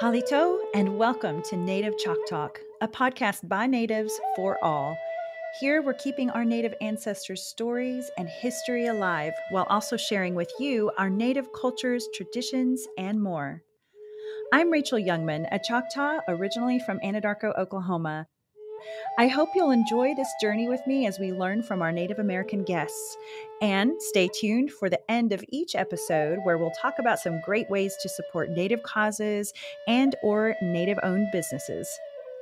Halito, and welcome to Native Chalk Talk, a podcast by natives for all. Here, we're keeping our Native ancestors' stories and history alive while also sharing with you our Native cultures, traditions, and more. I'm Rachael Youngman, a Choctaw originally from Anadarko, Oklahoma, I hope you'll enjoy this journey with me as we learn from our Native American guests. And stay tuned for the end of each episode where we'll talk about some great ways to support Native causes and or Native-owned businesses.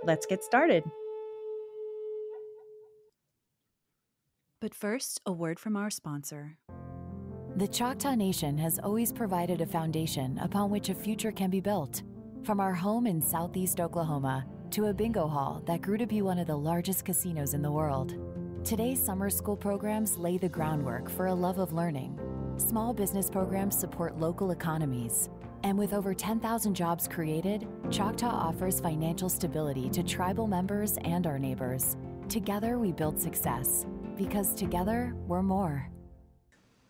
Let's get started. But first, a word from our sponsor. The Choctaw Nation has always provided a foundation upon which a future can be built. From our home in southeast Oklahoma to a bingo hall that grew to be one of the largest casinos in the world. Today's summer school programs lay the groundwork for a love of learning. Small business programs support local economies. And with over 10,000 jobs created, Choctaw offers financial stability to tribal members and our neighbors. Together, we build success because together, we're more.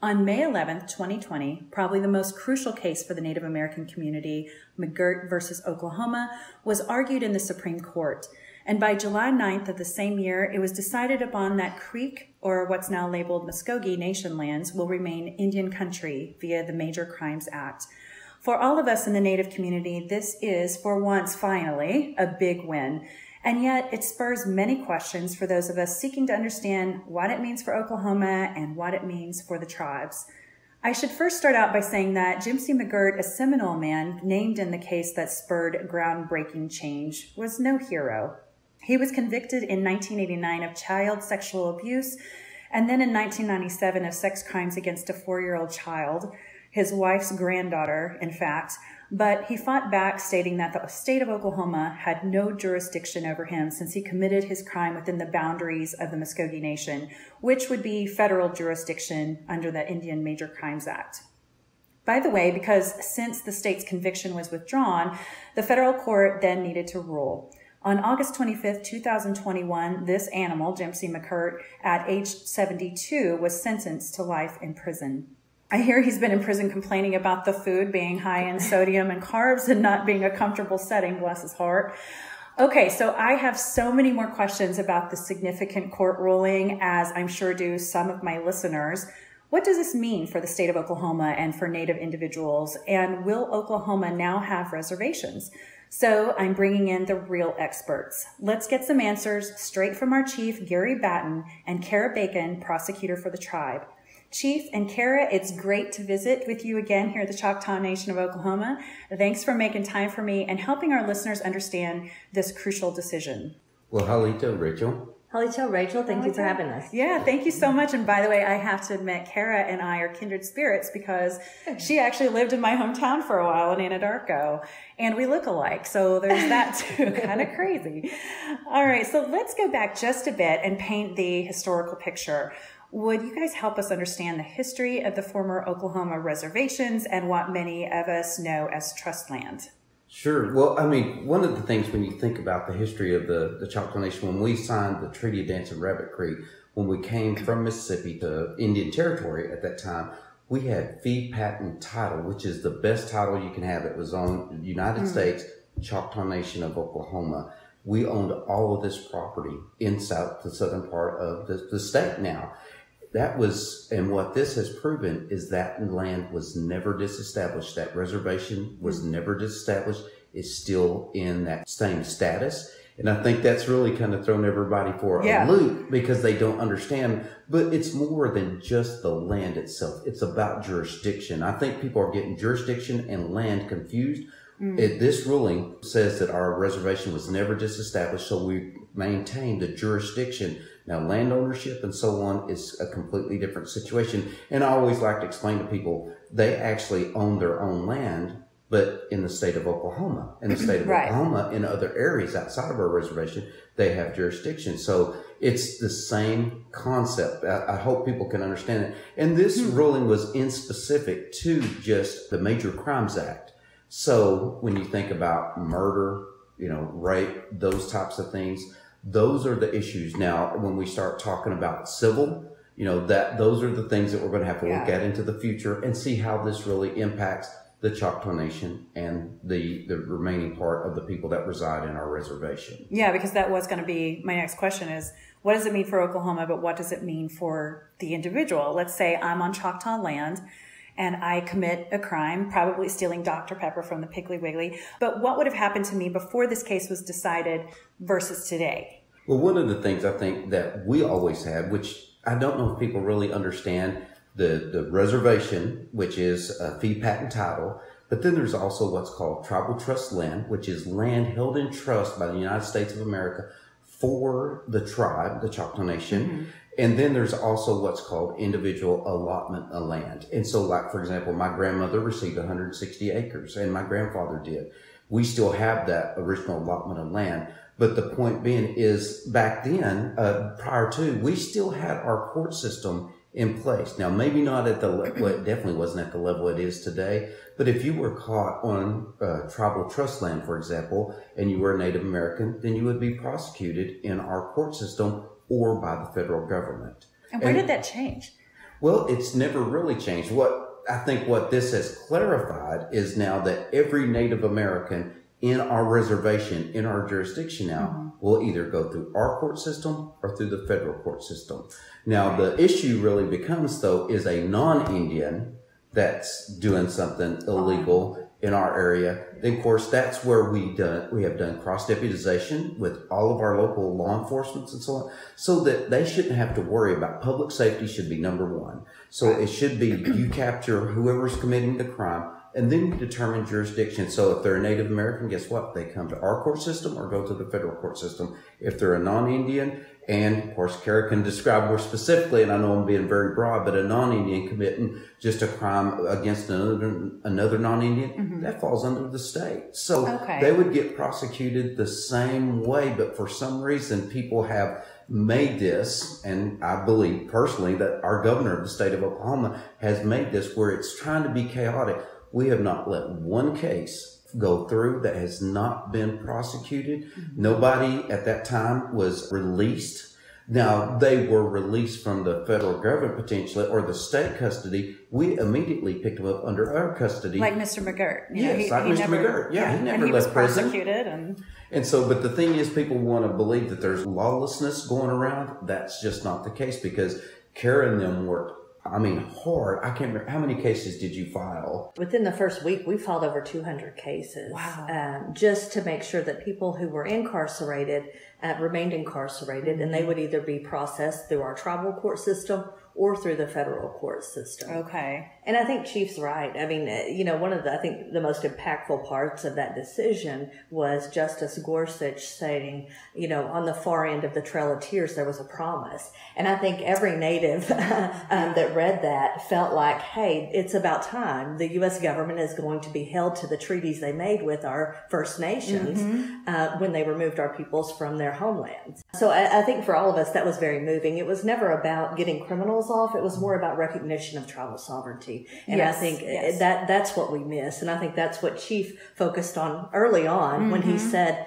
On May 11, 2020, probably the most crucial case for the Native American community, McGirt versus Oklahoma, was argued in the Supreme Court. And by July 9th of the same year, it was decided upon that Creek, or what's now labeled Muscogee Nation lands, will remain Indian country via the Major Crimes Act. For all of us in the Native community, this is, for once finally, a big win. And yet it spurs many questions for those of us seeking to understand what it means for Oklahoma and what it means for the tribes. I should first start out by saying that Jim C. McGirt, a Seminole man named in the case that spurred groundbreaking change, was no hero. He was convicted in 1989 of child sexual abuse and then in 1997 of sex crimes against a four year old child, his wife's granddaughter, in fact, but he fought back, stating that the state of Oklahoma had no jurisdiction over him since he committed his crime within the boundaries of the Muscogee Nation, which would be federal jurisdiction under the Indian Major Crimes Act. By the way, because since the state's conviction was withdrawn, the federal court then needed to rule. On August 25, 2021, this animal, Jim McGirt, at age 72, was sentenced to life in prison. I hear he's been in prison complaining about the food being high in sodium and carbs and not being a comfortable setting, bless his heart. Okay, so I have so many more questions about the significant court ruling, as I'm sure do some of my listeners. What does this mean for the state of Oklahoma and for Native individuals? And will Oklahoma now have reservations? So I'm bringing in the real experts. Let's get some answers straight from our chief, Gary Batton, and Kara Bacon, prosecutor for the tribe. Chief and Kara, it's great to visit with you again here at the Choctaw Nation of Oklahoma. Thanks for making time for me and helping our listeners understand this crucial decision. Well, halito, Rachel. Halito, Rachel. Thank Halito. you for having us. Yeah, thank you so much. And by the way, I have to admit, Kara and I are kindred spirits because she actually lived in my hometown for a while in Anadarko, and we look alike. So there's that too. kind of crazy. All right, so let's go back just a bit and paint the historical picture. Would you guys help us understand the history of the former Oklahoma reservations and what many of us know as trust land? Sure. Well, I mean, one of the things when you think about the history of the, the Choctaw Nation, when we signed the Treaty of Dancing Rabbit Creek, when we came from Mississippi to Indian Territory at that time, we had fee patent title, which is the best title you can have. It was on United mm-hmm. States Choctaw Nation of Oklahoma. We owned all of this property in south, the southern part of the, the state now that was, and what this has proven is that land was never disestablished. That reservation was mm-hmm. never disestablished. It's still in that same status. And I think that's really kind of thrown everybody for yeah. a loop because they don't understand. But it's more than just the land itself. It's about jurisdiction. I think people are getting jurisdiction and land confused. Mm. It, this ruling says that our reservation was never disestablished, so we maintain the jurisdiction now, land ownership and so on is a completely different situation. And I always like to explain to people, they actually own their own land, but in the state of Oklahoma, in the state of right. Oklahoma, in other areas outside of our reservation, they have jurisdiction. So it's the same concept. I, I hope people can understand it. And this hmm. ruling was in specific to just the Major Crimes Act. So when you think about murder, you know, rape, those types of things, those are the issues. Now, when we start talking about civil, you know, that those are the things that we're going to have to yeah. look at into the future and see how this really impacts the Choctaw Nation and the, the remaining part of the people that reside in our reservation. Yeah, because that was going to be my next question is what does it mean for Oklahoma, but what does it mean for the individual? Let's say I'm on Choctaw land and I commit a crime, probably stealing Dr. Pepper from the Piggly Wiggly. But what would have happened to me before this case was decided versus today? Well, one of the things I think that we always have, which I don't know if people really understand, the, the reservation, which is a fee patent title, but then there's also what's called tribal trust land, which is land held in trust by the United States of America for the tribe, the Choctaw Nation. Mm-hmm. And then there's also what's called individual allotment of land. And so, like, for example, my grandmother received 160 acres and my grandfather did. We still have that original allotment of land. But the point being is back then, uh, prior to, we still had our court system in place. Now, maybe not at the level, well, it definitely wasn't at the level it is today, but if you were caught on uh, tribal trust land, for example, and you were a Native American, then you would be prosecuted in our court system or by the federal government. And where and, did that change? Well, it's never really changed. What I think what this has clarified is now that every Native American in our reservation, in our jurisdiction now, mm-hmm. will either go through our court system or through the federal court system. Now, the issue really becomes, though, is a non-Indian that's doing something illegal in our area. Then, of course, that's where we done we have done cross deputization with all of our local law enforcement and so on, so that they shouldn't have to worry about public safety. Should be number one. So it should be you capture whoever's committing the crime and then you determine jurisdiction. So if they're a Native American, guess what? They come to our court system or go to the federal court system. If they're a non-Indian, and of course, Kara can describe more specifically, and I know I'm being very broad, but a non-Indian committing just a crime against another, another non-Indian, mm-hmm. that falls under the state. So okay. they would get prosecuted the same way, but for some reason, people have made this, and I believe personally that our governor of the state of Oklahoma has made this where it's trying to be chaotic we have not let one case go through that has not been prosecuted. Mm-hmm. Nobody at that time was released. Now they were released from the federal government potentially or the state custody. We immediately picked them up under our custody, like Mr. McGirt. yes, he, like he Mr. Never, McGirt. Yeah, yeah, he never and he left was prosecuted and. And so, but the thing is, people want to believe that there's lawlessness going around. That's just not the case because Kara and them worked I mean, hard. I can't remember how many cases did you file? Within the first week, we filed over 200 cases. Wow. Um, just to make sure that people who were incarcerated uh, remained incarcerated and they would either be processed through our tribal court system or through the federal court system. Okay. And I think Chief's right. I mean, uh, you know, one of the, I think the most impactful parts of that decision was Justice Gorsuch saying, you know, on the far end of the Trail of Tears, there was a promise. And I think every native um, that read that felt like, hey, it's about time. The U.S. government is going to be held to the treaties they made with our First Nations mm-hmm. uh, when they removed our peoples from their homelands. So I, I think for all of us, that was very moving. It was never about getting criminals off. It was more about recognition of tribal sovereignty. And yes, I think yes. that that's what we miss. And I think that's what Chief focused on early on mm-hmm. when he mm-hmm. said,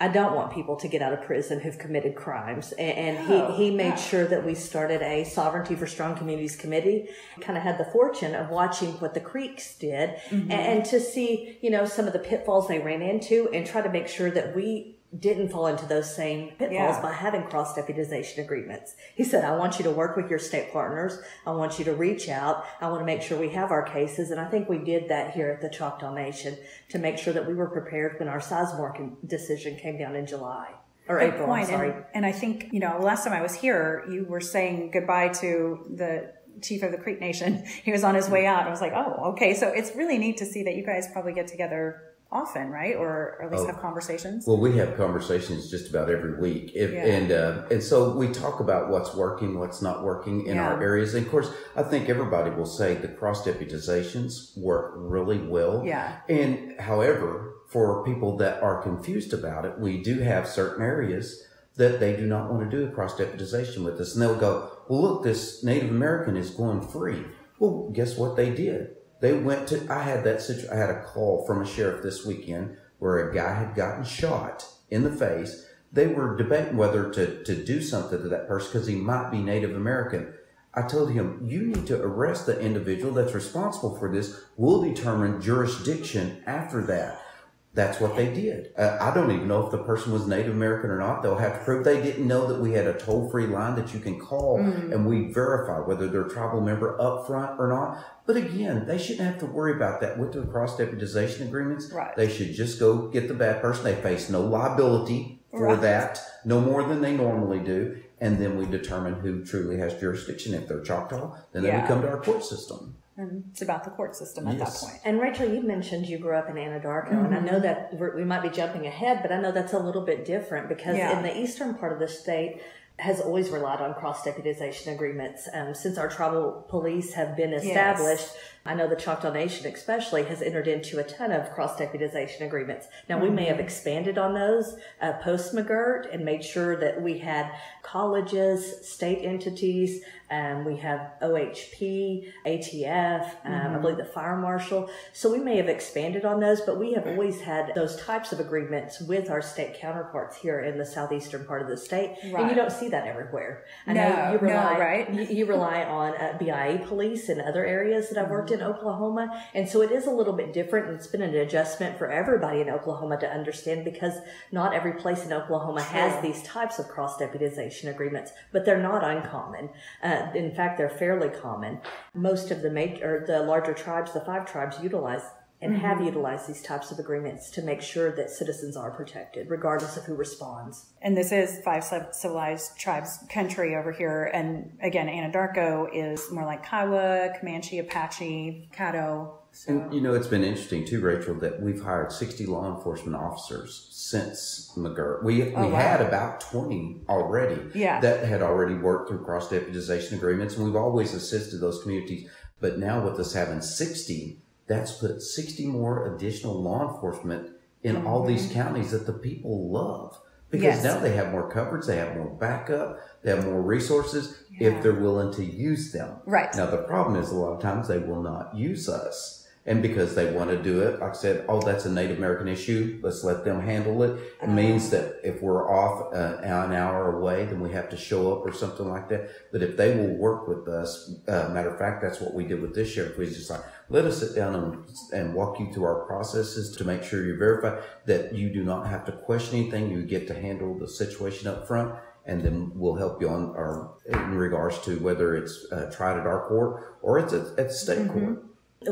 I don't want people to get out of prison who've committed crimes. And, and oh, he, he made yeah. sure that we started a Sovereignty for Strong Communities Committee. Kind of had the fortune of watching what the Creeks did mm-hmm. and, and to see, you know, some of the pitfalls they ran into and try to make sure that we didn't fall into those same pitfalls yeah. by having cross deputization agreements. He said, I want you to work with your state partners. I want you to reach out. I want to make sure we have our cases. And I think we did that here at the Choctaw Nation to make sure that we were prepared when our Sizemore decision came down in July. Or Good April, point. sorry. And, and I think, you know, last time I was here, you were saying goodbye to the chief of the Creek Nation. He was on his way out. I was like, oh, okay. So it's really neat to see that you guys probably get together often, right? Or, or at least oh, have conversations. Well, we have conversations just about every week, if, yeah. and uh, and so we talk about what's working, what's not working in yeah. our areas. And of course, I think everybody will say the cross deputizations work really well. Yeah. And however, for people that are confused about it, we do have certain areas that they do not want to do a cross deputization with us, and they'll go, "Well, look, this Native American is going free." Well, guess what they did? They went to, I had that situation, I had a call from a sheriff this weekend where a guy had gotten shot in the face. They were debating whether to, to do something to that person because he might be Native American. I told him, you need to arrest the individual that's responsible for this. We'll determine jurisdiction after that. That's what they did. Uh, I don't even know if the person was Native American or not. They'll have to prove they didn't know that we had a toll free line that you can call mm. and we verify whether they're a tribal member up front or not. But again, they shouldn't have to worry about that with the cross deputization agreements. Right. They should just go get the bad person. They face no liability for right. that, no more than they normally do. And then we determine who truly has jurisdiction. If they're Choctaw, then yeah. they would come to our court system. And it's about the court system at yes. that point. And Rachel, you mentioned you grew up in Anadarko, mm-hmm. and I know mm-hmm. that we might be jumping ahead, but I know that's a little bit different because yeah. in the eastern part of the state, has always relied on cross deputization agreements. Um, since our tribal police have been established, yes. I know the Choctaw Nation especially has entered into a ton of cross deputization agreements. Now we may have mm-hmm. expanded on those uh, post McGirt and made sure that we had colleges, state entities, um, we have OHP, ATF, um, mm-hmm. I believe the fire marshal. So we may have expanded on those, but we have always had those types of agreements with our state counterparts here in the southeastern part of the state. Right. And you don't see that everywhere. I no, know you rely, no, right? you, you rely on uh, BIA police in other areas that I've worked in Oklahoma. And so it is a little bit different. And it's been an adjustment for everybody in Oklahoma to understand because not every place in Oklahoma has these types of cross deputization agreements, but they're not uncommon. Uh, in fact, they're fairly common. Most of the major, or the larger tribes, the five tribes utilize and mm-hmm. have utilized these types of agreements to make sure that citizens are protected, regardless of who responds. And this is five civilized tribes country over here. And again, Anadarko is more like Kiowa, Comanche, Apache, Caddo. So. And you know, it's been interesting too, Rachel, that we've hired 60 law enforcement officers since McGirt. We, oh, we wow. had about 20 already yeah. that had already worked through cross deputization agreements, and we've always assisted those communities. But now with us having 60, that's put 60 more additional law enforcement in mm-hmm. all these counties that the people love because yes. now they have more coverage, they have more backup, they have more resources yeah. if they're willing to use them. Right. Now the problem is a lot of times they will not use us. And because they want to do it, like I said, oh, that's a Native American issue. Let's let them handle it. It uh-huh. means that if we're off uh, an hour away, then we have to show up or something like that. But if they will work with us, uh, matter of fact, that's what we did with this sheriff. We just like, let us sit down and, and walk you through our processes to make sure you verify that you do not have to question anything. You get to handle the situation up front and then we'll help you on our in regards to whether it's uh, tried at our court or it's at, at state mm-hmm. court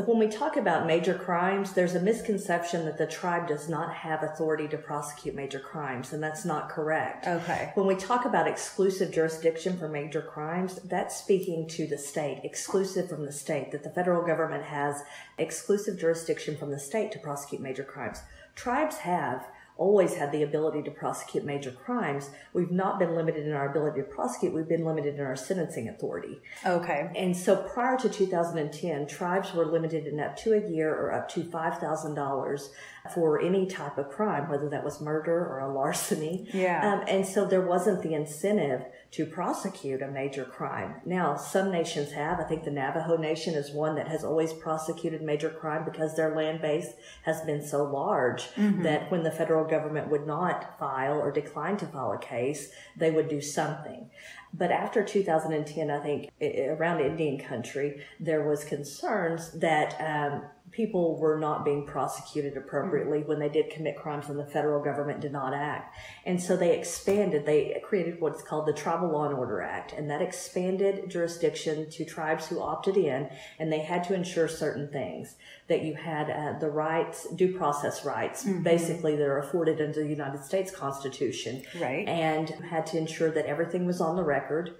when we talk about major crimes, there's a misconception that the tribe does not have authority to prosecute major crimes, and that's not correct. Okay. When we talk about exclusive jurisdiction for major crimes, that's speaking to the state, exclusive from the state, that the federal government has exclusive jurisdiction from the state to prosecute major crimes. Tribes have always had the ability to prosecute major crimes. We've not been limited in our ability to prosecute. We've been limited in our sentencing authority. Okay. And so prior to 2010, tribes were limited in up to a year or up to $5,000 for any type of crime, whether that was murder or a larceny. Yeah. Um, and so there wasn't the incentive to prosecute a major crime. Now, some nations have. I think the Navajo Nation is one that has always prosecuted major crime because their land base has been so large mm-hmm. that when the federal government would not file or decline to file a case, they would do something. But after 2010, I think around Indian country, there was concerns that um, people were not being prosecuted appropriately mm-hmm. when they did commit crimes and the federal government did not act. And so they expanded, they created what's called the Tribal Law and Order Act, and that expanded jurisdiction to tribes who opted in, and they had to ensure certain things that you had uh, the rights, due process rights, mm-hmm. basically that are afforded under the United States Constitution. Right. And had to ensure that everything was on the record.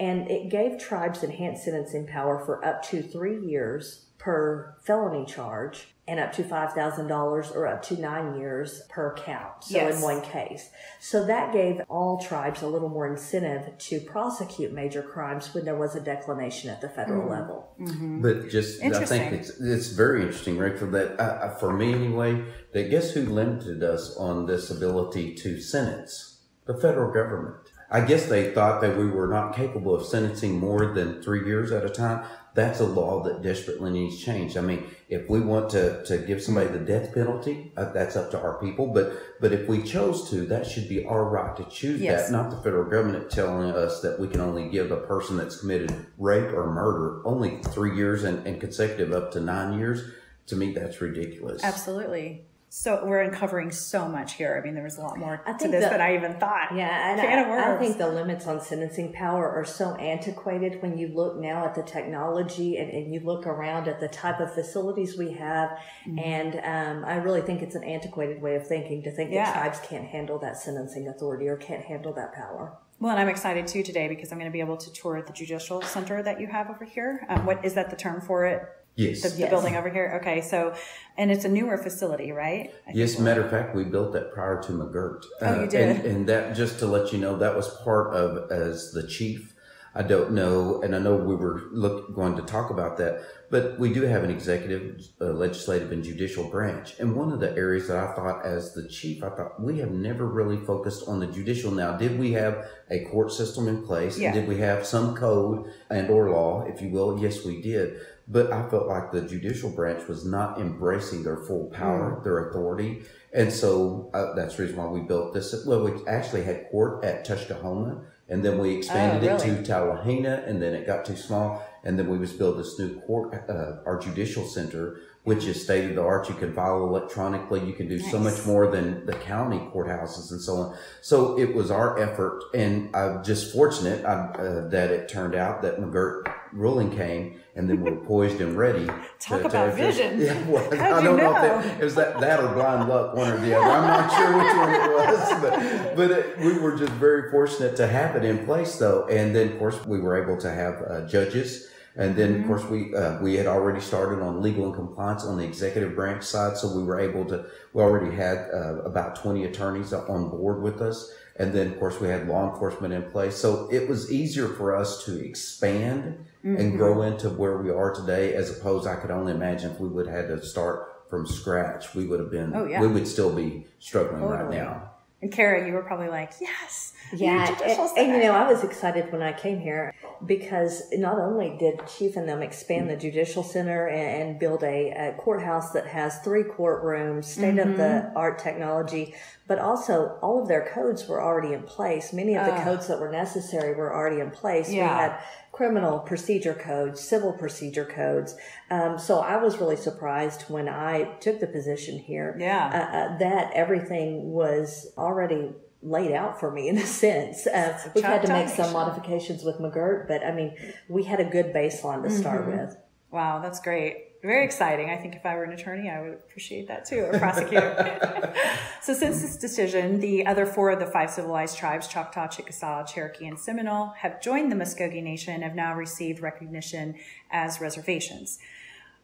And it gave tribes enhanced sentencing power for up to three years per felony charge and up to $5,000 or up to nine years per count. So yes. in one case. So that gave all tribes a little more incentive to prosecute major crimes when there was a declination at the federal mm-hmm. level. Mm-hmm. But just, I think it's, it's very interesting, Rachel, that uh, for me anyway, that guess who limited us on this ability to sentence? The federal government. I guess they thought that we were not capable of sentencing more than three years at a time. That's a law that desperately needs change. I mean, if we want to, to give somebody the death penalty, uh, that's up to our people. But, but if we chose to, that should be our right to choose Yes. that, not the federal government telling us that we can only give a person that's committed rape or murder only three years and, and consecutive up to nine years. To me, that's ridiculous. Absolutely. So we're uncovering so much here. I mean, there was a lot more to this the- than I even thought. Yeah, and I, I think the limits on sentencing power are so antiquated when you look now at the technology and, and you look around at the type of facilities we have. Mm-hmm. And um, I really think it's an antiquated way of thinking to think Yeah. that tribes can't handle that sentencing authority or can't handle that power. Well, and I'm excited too today because I'm going to be able to tour the judicial center that you have over here. Um, what is that the term for it? Yes. The, the building over here. Okay, so and it's a newer facility, right? I Yes, we're- matter of fact, we built that prior to McGirt. Oh, you did? And, and that, just to let you know, that was part of as the chief. I don't know, and I know we were look, going to talk about that, but we do have an executive, uh, legislative, and judicial branch. And one of the areas that I thought, as the chief, I thought we have never really focused on the judicial. Now, did we have a court system in place? Yeah. And did we have some code and or law, if you will? Yes, we did. But I felt like the judicial branch was not embracing their full power, Mm. their authority. And so uh, that's the reason why we built this. Well, we actually had court at Tuskahoma, and then we expanded Oh, it to Talihina, and then it got too small. And then we was build this new court, uh, our judicial center, which is state of the art. You can file electronically. You can do so much more than the county courthouses and so on. So it was our effort, and I'm just fortunate I, uh, that it turned out that McGirt ruling came, and then we're poised and ready. Talk about vision. Yeah, well, I don't know, know? if it, it was that, that or blind luck, one or the other. I'm not sure which one it was, but but it, we were just very fortunate to have it in place, though. And then, of course, we were able to have uh, judges. And then, of course, we uh, we had already started on legal and compliance on the executive branch side, so we were able to. We already had uh, about twenty attorneys on board with us, and then, of course, we had law enforcement in place. So it was easier for us to expand Mm-hmm. and grow into where we are today, as opposed. I could only imagine if we would have had to start from scratch, we would have been. Oh, yeah. We would still be struggling right now. And Kara, you were probably like, yes. Yeah, and, and, you know, I was excited when I came here because not only did Chief and them expand the judicial center and, and build a, a courthouse that has three courtrooms, state of the Mm-hmm. art technology, but also all of their codes were already in place. Many of the Ah. codes that were necessary were already in place. We had criminal procedure codes, civil procedure codes. Um, so I was really surprised when I took the position here Yeah. uh, uh, that everything was already laid out for me in a sense. Uh, we've had to make some modifications with McGirt, but I mean, we had a good baseline to start Mm-hmm. with. Wow, that's great. Very exciting. I think if I were an attorney, I would appreciate that too, or prosecutor. so, since this decision, the other four of the five civilized tribes, Choctaw, Chickasaw, Cherokee, and Seminole, have joined the Muscogee Nation and have now received recognition as reservations.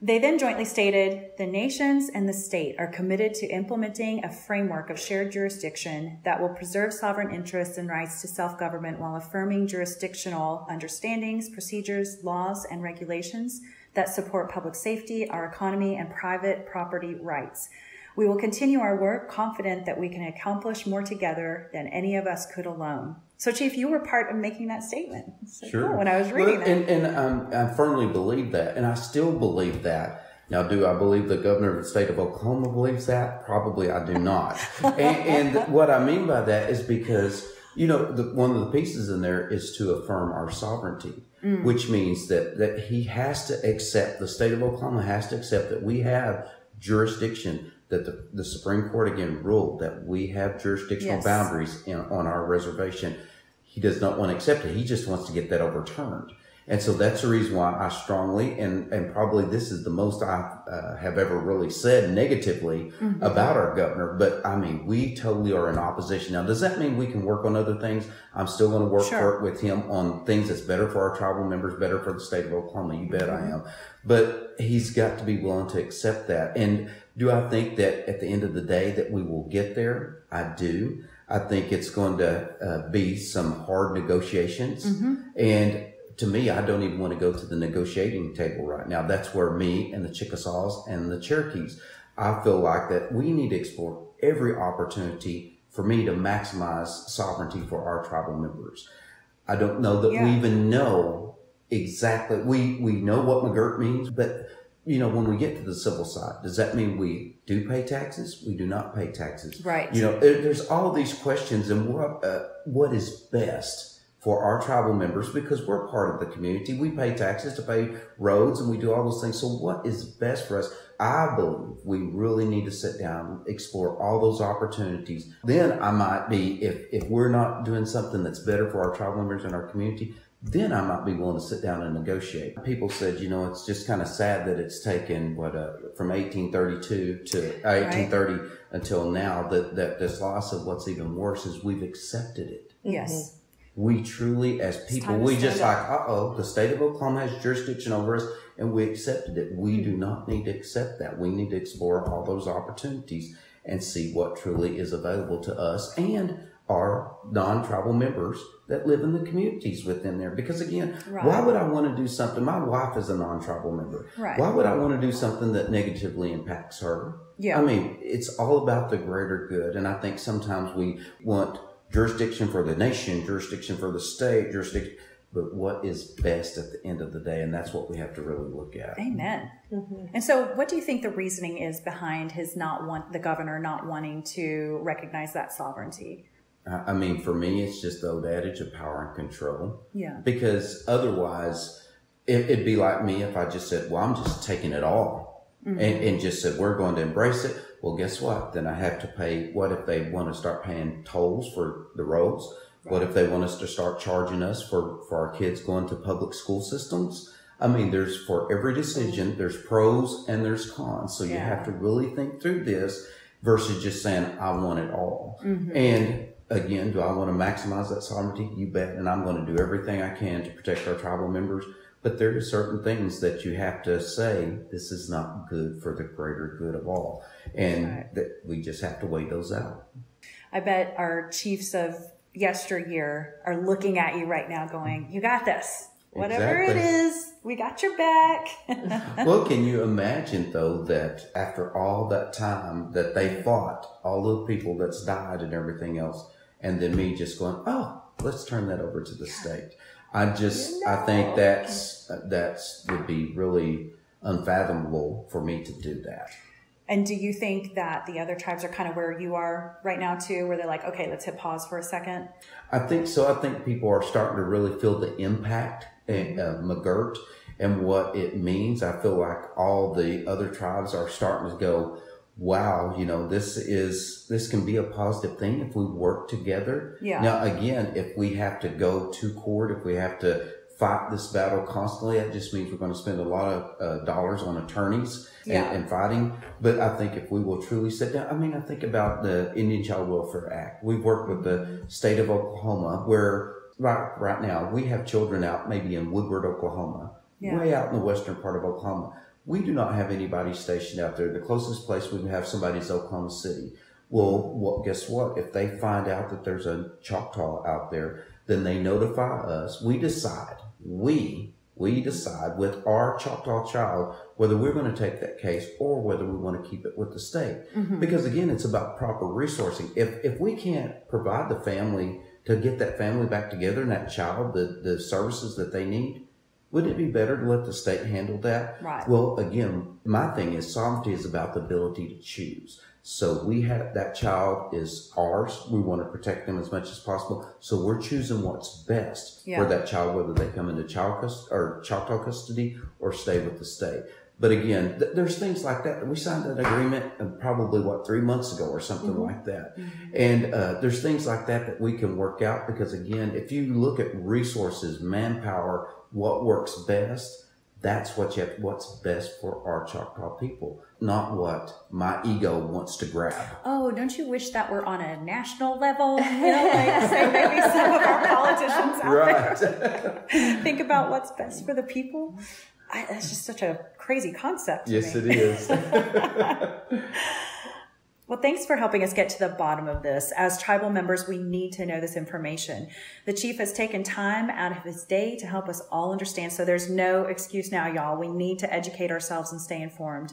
They then jointly stated the nations and the state are committed to implementing a framework of shared jurisdiction that will preserve sovereign interests and rights to self government while affirming jurisdictional understandings, procedures, laws, and regulations that support public safety, our economy, and private property rights. We will continue our work confident that we can accomplish more together than any of us could alone. So, Chief, you were part of making that statement. It's so cool when I was reading Well, that. and, and um, I firmly believe that, and I still believe that. Now, do I believe the governor of the state of Oklahoma believes that? Probably I do not. and, and what I mean by that is because, you know, the, one of the pieces in there is to affirm our sovereignty, which means that, that he has to accept, the state of Oklahoma has to accept that we have jurisdiction, that the, the Supreme Court again ruled that we have jurisdictional Yes. boundaries in, on our reservation he does not want to accept it. He just wants to get that overturned. And so that's the reason why I strongly, and, and probably this is the most I uh, have ever really said negatively about our governor. But I mean, we totally are in opposition. Now, does that mean we can work on other things? I'm still going to work Sure. with him on things that's better for our tribal members, better for the state of Oklahoma. You bet I am. But he's got to be willing to accept that. And do I think that at the end of the day that we will get there? I do. I think it's going to uh, be some hard negotiations. And to me, I don't even want to go to the negotiating table right now. That's where me and the Chickasaws and the Cherokees, I feel like that we need to explore every opportunity for me to maximize sovereignty for our tribal members. I don't know that Yeah. we even know exactly. We we know what McGirt means, but you know when we get to the civil side, does that mean we do pay taxes? We do not pay taxes. Right. You know, there's all these questions, and what uh, what is best for our tribal members because we're part of the community. We pay taxes to pay roads, and we do all those things. So, what is best for us? I believe we really need to sit down, explore all those opportunities. Then I might be, if if we're not doing something that's better for our tribal members and our community, then I might be willing to sit down and negotiate. People said, you know, it's just kind of sad that it's taken what uh, from 1832 to uh, 1830 until now that that this loss of what's even worse is we've accepted it. Yes. We truly, as people, we just like, uh oh, the state of Oklahoma has jurisdiction over us, and we accepted it. We do not need to accept that. We need to explore all those opportunities and see what truly is available to us and our non-tribal members that live in the communities within there. Because again, Right. why would I want to do something? My wife is a non-tribal member. Right. Why would I want to do something that negatively impacts her? Yeah. I mean, it's all about the greater good. And I think sometimes we want jurisdiction for the nation, jurisdiction for the state, jurisdiction, but what is best at the end of the day? And that's what we have to really look at. Amen. Mm-hmm. And so, what do you think the reasoning is behind his not want the governor not wanting to recognize that sovereignty? I mean, for me, it's just the old adage of power and control. Yeah. Because otherwise, it, it'd be like me if I just said, well, I'm just taking it all. Mm-hmm. And, and just said, we're going to embrace it. Well, guess what? Then I have to pay. What if they want to start paying tolls for the roads? What if they want us to start charging us for, for our kids going to public school systems? I mean, there's for every decision, there's pros and there's cons. So you have to really think through this versus just saying, I want it all. Mm-hmm. And again, do I want to maximize that sovereignty? You bet. And I'm going to do everything I can to protect our tribal members. But there are certain things that you have to say, this is not good for the greater good of all. And Right. that we just have to weigh those out. I bet our chiefs of yesteryear are looking at you right now going, You got this. Whatever it Exactly. is, we got your back. well, can you imagine though that after all that time that they fought, all the people that's died and everything else, and then me just going, oh, let's turn that over to the state. I just, I think that's that's would be really unfathomable for me to do that. and do you think that the other tribes are kind of where you are right now too, where they're like, okay, let's hit pause for a second? I think so. I think people are starting to really feel the impact eh, of McGirt and what it means. I feel like all the other tribes are starting to go, wow, you know, this is, this can be a positive thing if we work together. Yeah. Now, again, if we have to go to court, if we have to fight this battle constantly, that just means we're going to spend a lot of uh, dollars on attorneys and, Yeah. and fighting. But I think if we will truly sit down, I mean, I think about the Indian Child Welfare Act. We've worked with the state of Oklahoma where right, right now we have children out maybe in Woodward, Oklahoma, Yeah. way out in the western part of Oklahoma. We do not have anybody stationed out there. The closest place we have somebody is Oklahoma City. Well, what, guess what? If they find out that there's a Choctaw out there, then they notify us. We decide, we, we decide with our Choctaw child whether we're going to take that case or whether we want to keep it with the state. Mm-hmm. Because again, it's about proper resourcing. If, if we can't provide the family to get that family back together and that child the, the services that they need, wouldn't it be better to let the state handle that? Right. Well, again, my thing is sovereignty is about the ability to choose. So we have that child is ours. We want to protect them as much as possible. So we're choosing what's best Yeah. for that child, whether they come into child cust- or Choctaw custody or stay with the state. But again, th- there's things like that. We signed that agreement uh, probably what three months ago or something like that. And uh, there's things like that that we can work out because again, if you look at resources, manpower, what works best, that's what you have, what's best for our Choctaw people, not what my ego wants to grab. Oh, don't you wish that were on a national level? You know, like say maybe some of our politicians out there think about what's best for the people. I, that's just such a crazy concept. Yes, it is. Well, thanks for helping us get to the bottom of this. As tribal members, we need to know this information. The chief has taken time out of his day to help us all understand. So there's no excuse now, y'all. We need to educate ourselves and stay informed.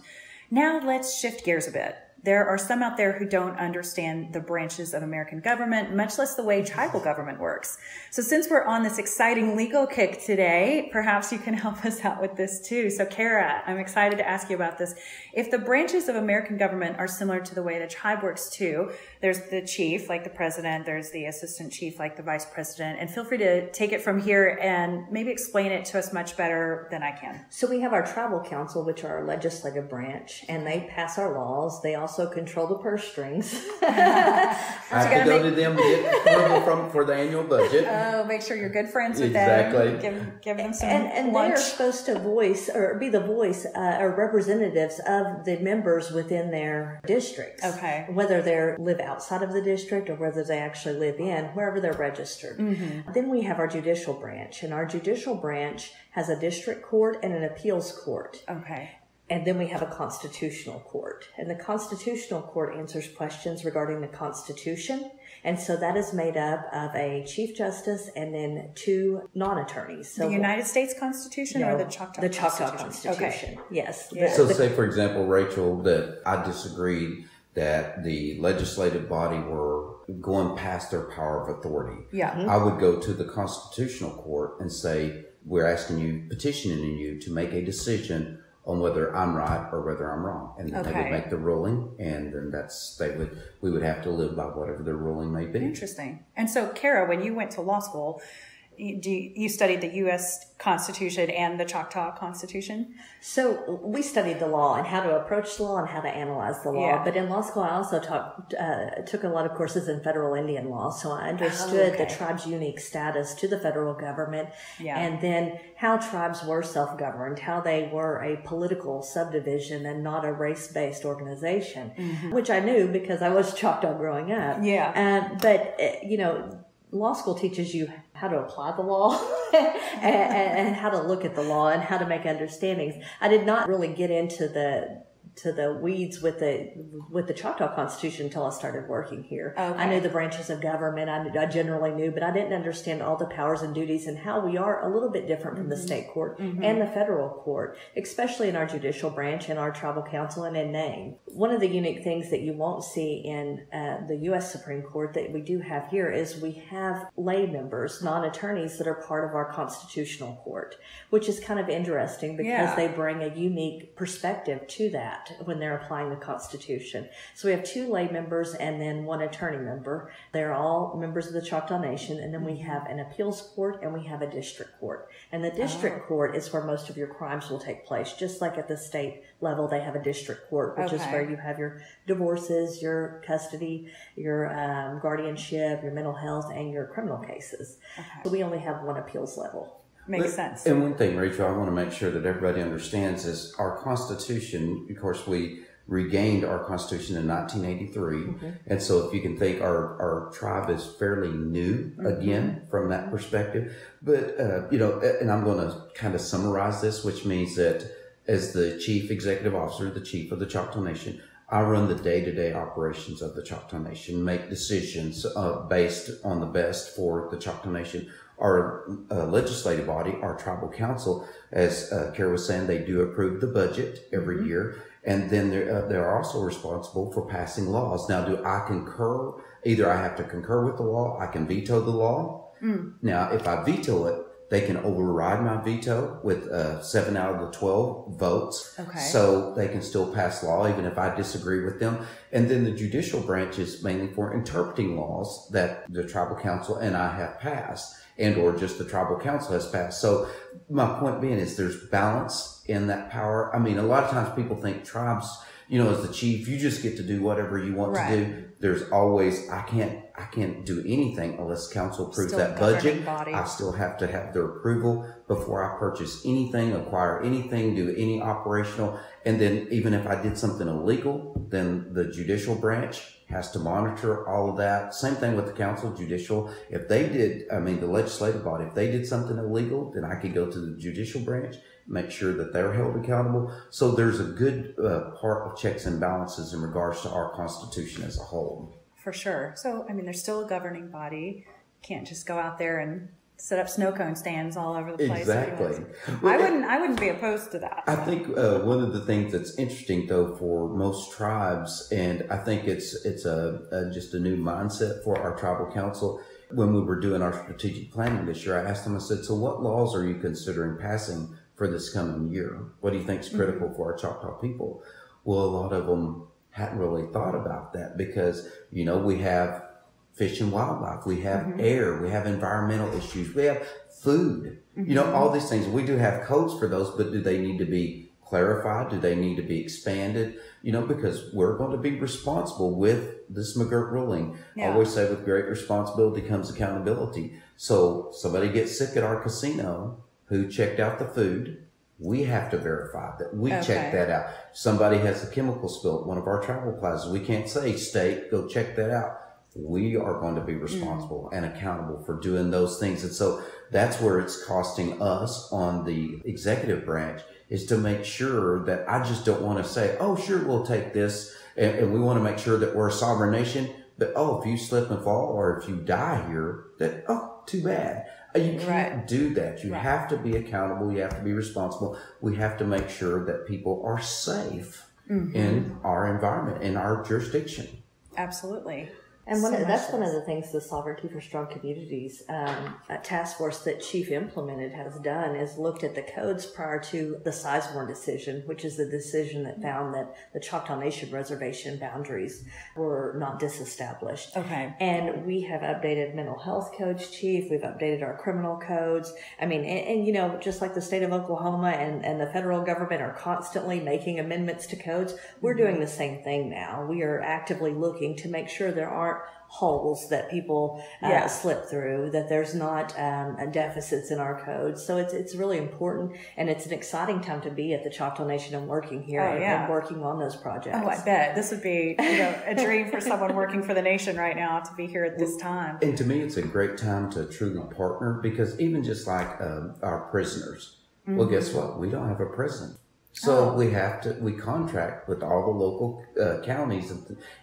Now let's shift gears a bit. There are some out there who don't understand the branches of American government, much less the way tribal government works. So since we're on this exciting legal kick today, perhaps you can help us out with this too. So Kara, I'm excited to ask you about this. If the branches of American government are similar to the way the tribe works too, there's the chief, like the president, there's the assistant chief, like the vice president, and feel free to take it from here and maybe explain it to us much better than I can. So we have our tribal council, which are our legislative branch, and they pass our laws. They also control the purse strings. I have to go make... to them to get approval from for the annual budget. Oh, make sure you're good friends with exactly. them. Give, give them some and, and lunch. they are supposed to voice or be the voice uh, or representatives of the members within their districts. Okay. Whether they live outside of the district or whether they actually live in, wherever they're registered. Mm-hmm. Then we have our judicial branch, and our judicial branch has a district court and an appeals court. Okay. And then we have a constitutional court. And the constitutional court answers questions regarding the Constitution. And so that is made up of a Chief Justice and then two non attorneys. So the United States Constitution no, or the Choctaw The Choctaw Constitution? Constitution. Okay. Yes. Yeah. So, say, for example, Rachel, that I disagreed that the legislative body were going past their power of authority. Yeah. Mm-hmm. I would go to the constitutional court and say, we're asking you, petitioning you to make a decision on whether I'm right or whether I'm wrong. And okay. they would make the ruling and then that's, they would, we would have to live by whatever their ruling may be. Interesting. And so, Kara, when you went to law school, do you, you, studied the U.S. Constitution and the Choctaw Constitution? So we studied the law and how to approach the law and how to analyze the law. Yeah. But in law school, I also taught, uh, took a lot of courses in federal Indian law, so I understood oh, okay. the tribe's unique status to the federal government, yeah. and then how tribes were self-governed, how they were a political subdivision and not a race-based organization, mm-hmm. which I knew because I was Choctaw growing up. Yeah. Um, but uh, you know law school teaches you how to apply the law and, and, how to look at the law and how to make understandings. I did not really get into the to the weeds with the with the Choctaw Constitution until I started working here. Okay. I knew the branches of government. I, I, generally knew, but I didn't understand all the powers and duties and how we are a little bit different from mm-hmm. the state court mm-hmm. and the federal court, especially in our judicial branch and our tribal council and in name. One of the unique things that you won't see in uh, the U.S. Supreme Court that we do have here is we have lay members, non-attorneys that are part of our constitutional court, which is kind of interesting because yeah. they bring a unique perspective to that when they're applying the Constitution. So we have two lay members and then one attorney member. They're all members of the Choctaw Nation. And then we have an appeals court and we have a district court. And the district oh. court is where most of your crimes will take place. Just like at the state level, they have a district court, which okay. is where you have your divorces, your custody, your um, guardianship, your mental health, and your criminal cases. Okay. So we only have one appeals level. Makes sense. And one thing, Rachel, I want to make sure that everybody understands is our Constitution, of course, we regained our Constitution in 1983. Mm-hmm. And so if you can think our, our tribe is fairly new mm-hmm. again from that perspective. But, uh, you know, and I'm going to kind of summarize this, which means that as the chief executive officer, the chief of the Choctaw Nation, I run the day-to-day operations of the Choctaw Nation, make decisions uh, based on the best for the Choctaw Nation our uh, legislative body, our tribal council, as uh, Kara was saying, they do approve the budget every mm-hmm. year. And then they're, uh, they're also responsible for passing laws. Now, do I concur? Either I have to concur with the law, I can veto the law. Mm. Now, if I veto it, they can override my veto with uh, seven out of the 12 votes. Okay. So they can still pass law even if I disagree with them. And then the judicial branch is mainly for interpreting laws that the tribal council and I have passed and or just the tribal council has passed. So my point being is there's balance in that power. I mean, a lot of times people think tribes, you know, as the chief, you just get to do whatever you want right. to do. There's always, I can't, I can't do anything unless council approves still that budget. Body. I still have to have their approval before I purchase anything, acquire anything, do any operational. And then even if I did something illegal, then the judicial branch has to monitor all of that. Same thing with the council, judicial. If they did, I mean, the legislative body, if they did something illegal, then I could go to the judicial branch, make sure that they're held accountable. So there's a good uh, part of checks and balances in regards to our constitution as a whole. For sure. So, I mean, there's still a governing body. Can't just go out there and set up snow cone stands all over the place. Exactly. Well, I wouldn't. I wouldn't be opposed to that. I think uh, one of the things that's interesting, though, for most tribes, and I think it's it's a, a, just a new mindset for our tribal council. When we were doing our strategic planning this year, I asked them. I said, "So, what laws are you considering passing for this coming year? What do you think is mm-hmm. critical mm-hmm. for our Choctaw people?" Well, a lot of them hadn't really thought about that because you know we have fish and wildlife. We have mm-hmm. air. We have environmental issues. We have food. Mm-hmm. You know, all these things. We do have codes for those, but do they need to be clarified? Do they need to be expanded? You know, because we're going to be responsible with this McGirt ruling. Yeah. I always say with great responsibility comes accountability. So somebody gets sick at our casino who checked out the food. We have to verify that we okay. check that out. Somebody has a chemical spill at one of our travel plazas. We can't say state, go check that out we are going to be responsible mm. and accountable for doing those things. And so that's where it's costing us on the executive branch is to make sure that I just don't want to say, oh, sure, we'll take this. And, and, we want to make sure that we're a sovereign nation. But oh, if you slip and fall or if you die here, that, oh, too bad. Uh, you can't right. do that. You right. have to be accountable. You have to be responsible. We have to make sure that people are safe mm-hmm. in our environment, in our jurisdiction. Absolutely. And one so of, that's one of the things the Sovereignty for Strong Communities um, task force that Chief implemented has done is looked at the codes prior to the Sizemore decision, which is the decision that found that the Choctaw Nation reservation boundaries were not disestablished. Okay. And we have updated mental health codes, Chief. We've updated our criminal codes. I mean, and, and you know, just like the state of Oklahoma and, and the federal government are constantly making amendments to codes, we're mm-hmm. doing the same thing now. We are actively looking to make sure there aren't holes that people uh, yeah. slip through, that there's not um, deficits in our code. So it's it's really important, and it's an exciting time to be at the Choctaw Nation and working here oh, and, yeah. and, working on those projects. Oh, I bet this would be you know, a dream for someone working for the nation right now to be here at this time. And to me, it's a great time to truly partner because even just like um, our prisoners, mm-hmm. well, guess what? We don't have a prison. So oh. we have to, we contract with all the local uh, counties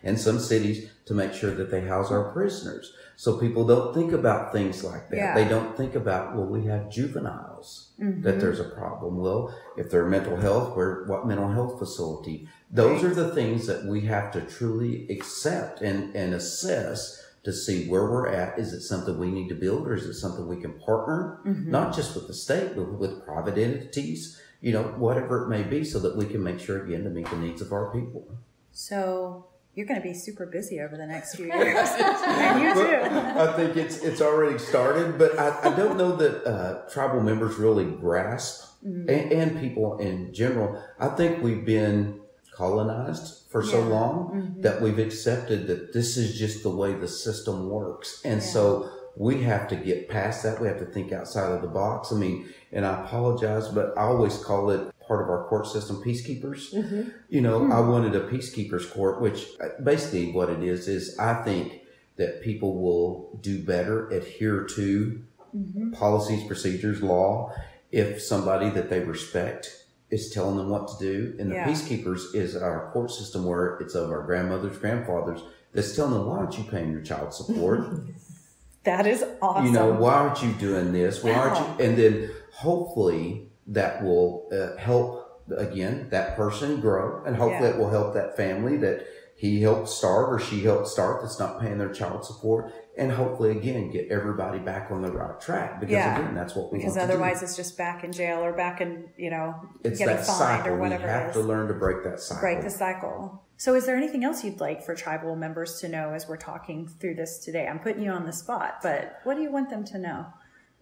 and some cities to make sure that they house our prisoners. So people don't think about things like that. Yeah. They don't think about, well, we have juveniles, mm-hmm. that there's a problem. Well, if they're mental health, where, what mental health facility? Those right. are the things that we have to truly accept and, and assess to see where we're at. Is it something we need to build or is it something we can partner, mm-hmm. not just with the state, but with private entities? You know, whatever it may be, so that we can make sure again to meet the needs of our people. So you're going to be super busy over the next few years, and you too. I think it's it's already started, but I, I don't know that uh, tribal members really grasp, mm-hmm. and, and, people in general. I think we've been colonized for yeah. so long mm-hmm. that we've accepted that this is just the way the system works, and yeah. so we have to get past that. We have to think outside of the box. I mean, and I apologize, but I always call it part of our court system peacekeepers. Mm-hmm. You know, mm-hmm. I wanted a peacekeepers court, which uh, basically what it is is I think that people will do better adhere to mm-hmm. policies, procedures, law if somebody that they respect is telling them what to do. And the yeah. peacekeepers is our court system where it's of our grandmothers, grandfathers that's telling them, why aren't you paying your child support? that is awesome. You know, why aren't you doing this? Why aren't you? And then hopefully that will uh, help again that person grow and hopefully yeah. it will help that family that he helped start or she helped start that's not paying their child support and hopefully again get everybody back on the right track because yeah. again that's what we want. because otherwise it's just back in jail or back in you know it's getting that fined cycle. or whatever we have to learn to break that cycle break the cycle so is there anything else you'd like for tribal members to know as we're talking through this today? I'm putting you on the spot but what do you want them to know?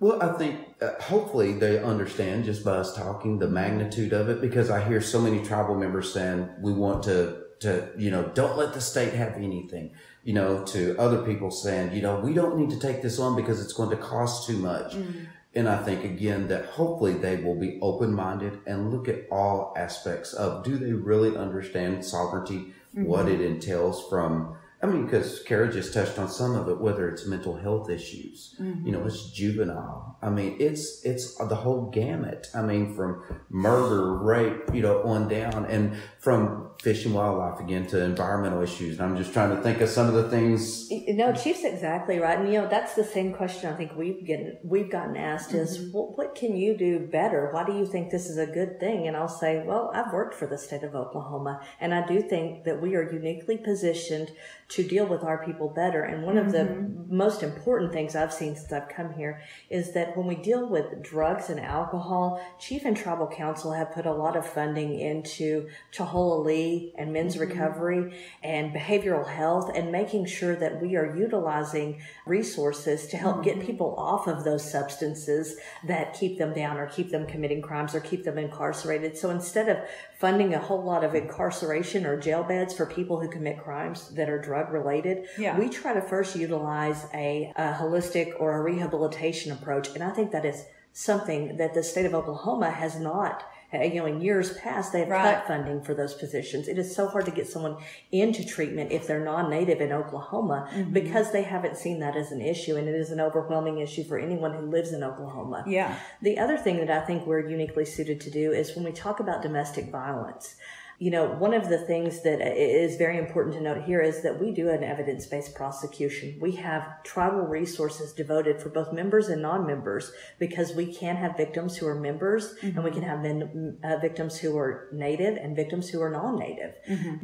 Well, I think uh, hopefully they understand just by us talking the magnitude of it because I hear so many tribal members saying we want to to you know don't let the state have anything. You know to other people saying you know we don't need to take this on because it's going to cost too much. Mm-hmm. And i think again that hopefully they will be open-minded and look at all aspects of do they really understand sovereignty mm-hmm. what it entails from I mean, because Kara just touched on some of it, whether it's mental health issues, Mm-hmm. you know, it's juvenile. I mean, it's it's the whole gamut. I mean, from murder, rape, you know, on down, and from fish and wildlife again to environmental issues. And I'm just trying to think of some of the things. No, Chief's exactly right, and you know that's the same question I think we've getting we've gotten asked is mm-hmm. what, what can you do better? Why do you think this is a good thing? And I'll say, well, I've worked for the state of Oklahoma, and I do think that we are uniquely positioned to deal with our people better. And one of the mm-hmm. most important things I've seen since I've come here is that when we deal with drugs and alcohol, Chief and Tribal Council have put a lot of funding into Chi Hullo Li and men's mm-hmm. recovery and behavioral health and making sure that we are utilizing resources to help get mm-hmm. people off of those substances that keep them down or keep them committing crimes or keep them incarcerated. So instead of funding a whole lot of incarceration or jail beds for people who commit crimes that are drug related, Yeah. we try to first utilize a, a holistic or a rehabilitation approach. And I think that is something that the state of Oklahoma has not. Uh, You know, in years past, they have Right. cut funding for those positions. It is so hard to get someone into treatment if they're non-native in Oklahoma Mm-hmm. because they haven't seen that as an issue, and it is an overwhelming issue for anyone who lives in Oklahoma. Yeah. The other thing that I think we're uniquely suited to do is when we talk about domestic violence. You know, one of the things that is very important to note here is that we do an evidence based prosecution. We have tribal resources devoted for both members and non members because we can have victims who are members and we can have men, uh, victims who are native and victims who are non native.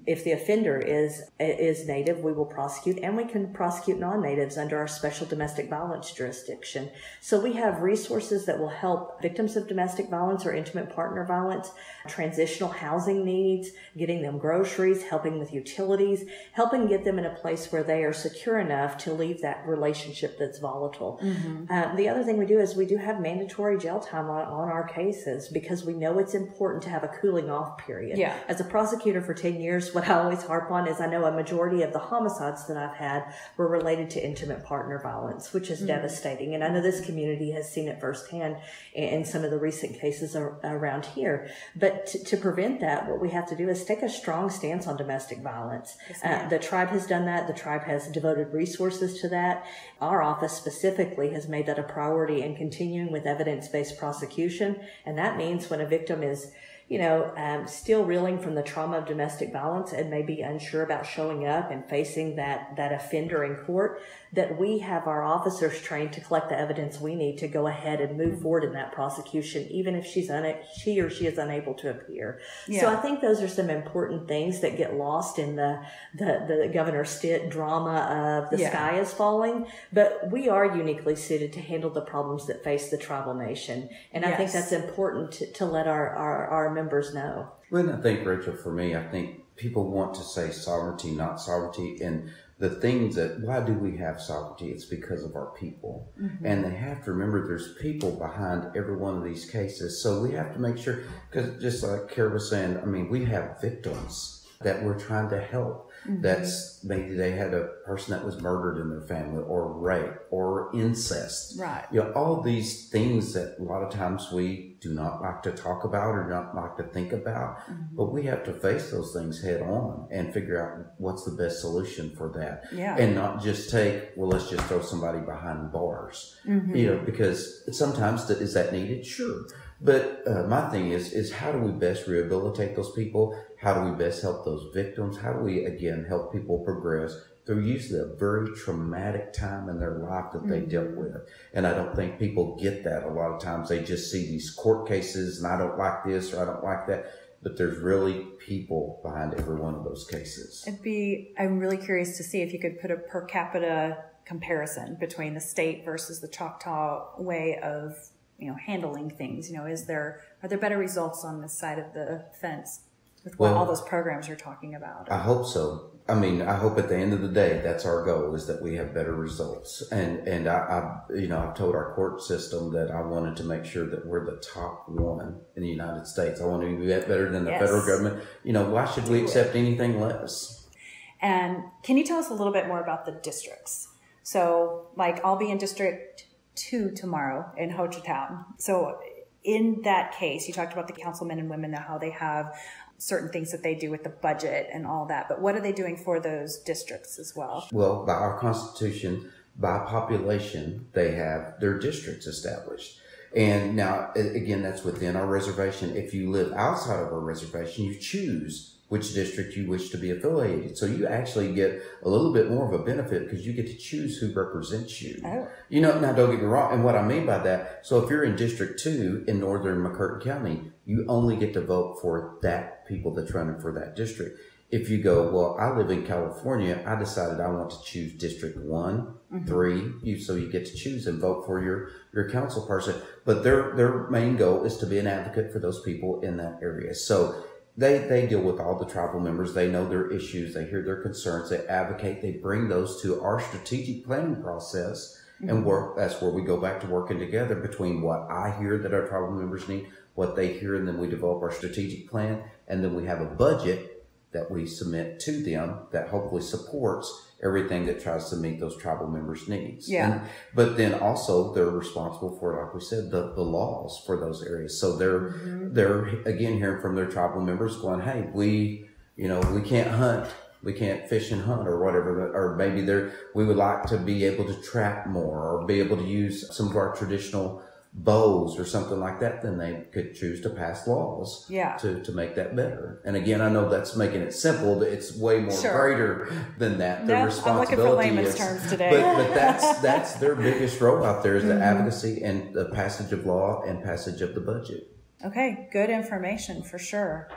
If the offender is, is native, we will prosecute and we can prosecute non natives under our special domestic violence jurisdiction. So we have resources that will help victims of domestic violence or intimate partner violence, transitional housing needs, getting them groceries, helping with utilities, helping get them in a place where they are secure enough to leave that relationship that's volatile. Uh, the other thing we do is we do have mandatory jail time on, on our cases because we know it's important to have a cooling off period. Yeah. As a prosecutor for 10 years, what I always harp on is I know a majority of the homicides that I've had were related to intimate partner violence, which is devastating. And I know this community has seen it firsthand in, some of the recent cases ar- around here. But to, to prevent that, what we have to do is take a strong stance on domestic violence. Uh, the tribe has done that. The tribe has devoted resources to that. Our office specifically has made that a priority in continuing with evidence-based prosecution. And that means when a victim is you know, um, still reeling from the trauma of domestic violence and maybe unsure about showing up and facing that, that offender in court, that we have our officers trained to collect the evidence we need to go ahead and move forward in that prosecution, even if she's una- she or she is unable to appear. So I think those are some important things that get lost in the, the, the Governor Stitt drama of the Yeah. sky is falling. But we are uniquely suited to handle the problems that face the tribal nation. And I think that's important to, to let our, our, our members know. Well, I think, Rachael, for me, I think people want to say sovereignty, not sovereignty. And the things that, why do we have sovereignty? It's because of our people. Mm-hmm. And they have to remember there's people behind every one of these cases. So we have to make sure, because just like Kara was saying, I mean, we have victims that we're trying to help. Mm-hmm. That's maybe they had a person that was murdered in their family or rape or incest. Right. You know, all these things that a lot of times we do not like to talk about or not like to think about, but we have to face those things head on and figure out what's the best solution for that. Yeah. And not just take, well, let's just throw somebody behind bars, Mm-hmm. you know, because sometimes that, is that needed? Sure. But uh, my thing is, is how do we best rehabilitate those people? How do we best help those victims? How do we, again, help people progress through usually a very traumatic time in their life that they dealt mm-hmm. with? And I don't think people get that. A lot of times they just see these court cases and I don't like this or I don't like that. But there's really people behind every one of those cases. It'd be, I'm really curious to see if you could put a per capita comparison between the state versus the Choctaw way of, you know, handling things. You know, is there, are there better results on this side of the fence with what all those programs you're talking about? I hope so. I mean, I hope at the end of the day, that's our goal is that we have better results. And, and I, I, you know, I've told our court system that I wanted to make sure that we're the top one in the United States. I want to be better than the Yes. federal government. You know, why should we accept anything less? And can you tell us a little bit more about the districts? So, like, I'll be in District 2 tomorrow in Hochatown. So, in that case, you talked about the councilmen and women, how they have certain things that they do with the budget and all that. But what are they doing for those districts as well? Well, by our constitution, by population, they have their districts established. And now, again, that's within our reservation. If you live outside of our reservation, you choose which district you wish to be affiliated. So you actually get a little bit more of a benefit because you get to choose who represents you. Oh. You know, now don't get me wrong. And what I mean by that, so if you're in District 2 in Northern McCurtain County, you only get to vote for that people that's running for that district if you go, well, I live in California, I decided I want to choose District One, mm-hmm. Three, you so you get to choose and vote for your your council person. But their their main goal is to be an advocate for those people in that area. So they they deal with all the tribal members. They know their issues. They hear their concerns. They advocate. They bring those to our strategic planning process, mm-hmm. and work. That's where we go back to working together between what I hear that our tribal members need, what they hear, and then we develop our strategic plan, and then we have a budget that we submit to them that hopefully supports everything that tries to meet those tribal members' needs. Yeah. And, but then also they're responsible for, like we said, the, the laws for those areas. So they're mm-hmm. they're again hearing from their tribal members going, Hey, we you know, we can't hunt we can't fish and hunt or whatever, or maybe there we would like to be able to trap more or be able to use some of our traditional bows or something like that, then they could choose to pass laws yeah. to, to make that better. And again, I know that's making it simple. But it's way more sure. greater than that. The responsibility I'm looking for layman's is, terms today. But, but that's that's their biggest role out there is the mm-hmm. advocacy and the passage of law and passage of the budget. Okay, good information for sure.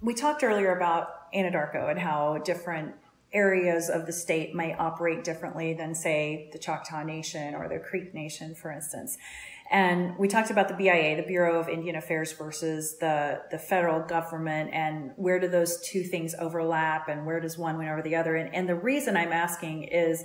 We talked earlier about Anadarko and how different areas of the state might operate differently than, say, the Choctaw Nation or the Creek Nation, for instance. And we talked about the BIA, the Bureau of Indian Affairs versus the, the federal government and where do those two things overlap and where does one win over the other? And, and the reason I'm asking is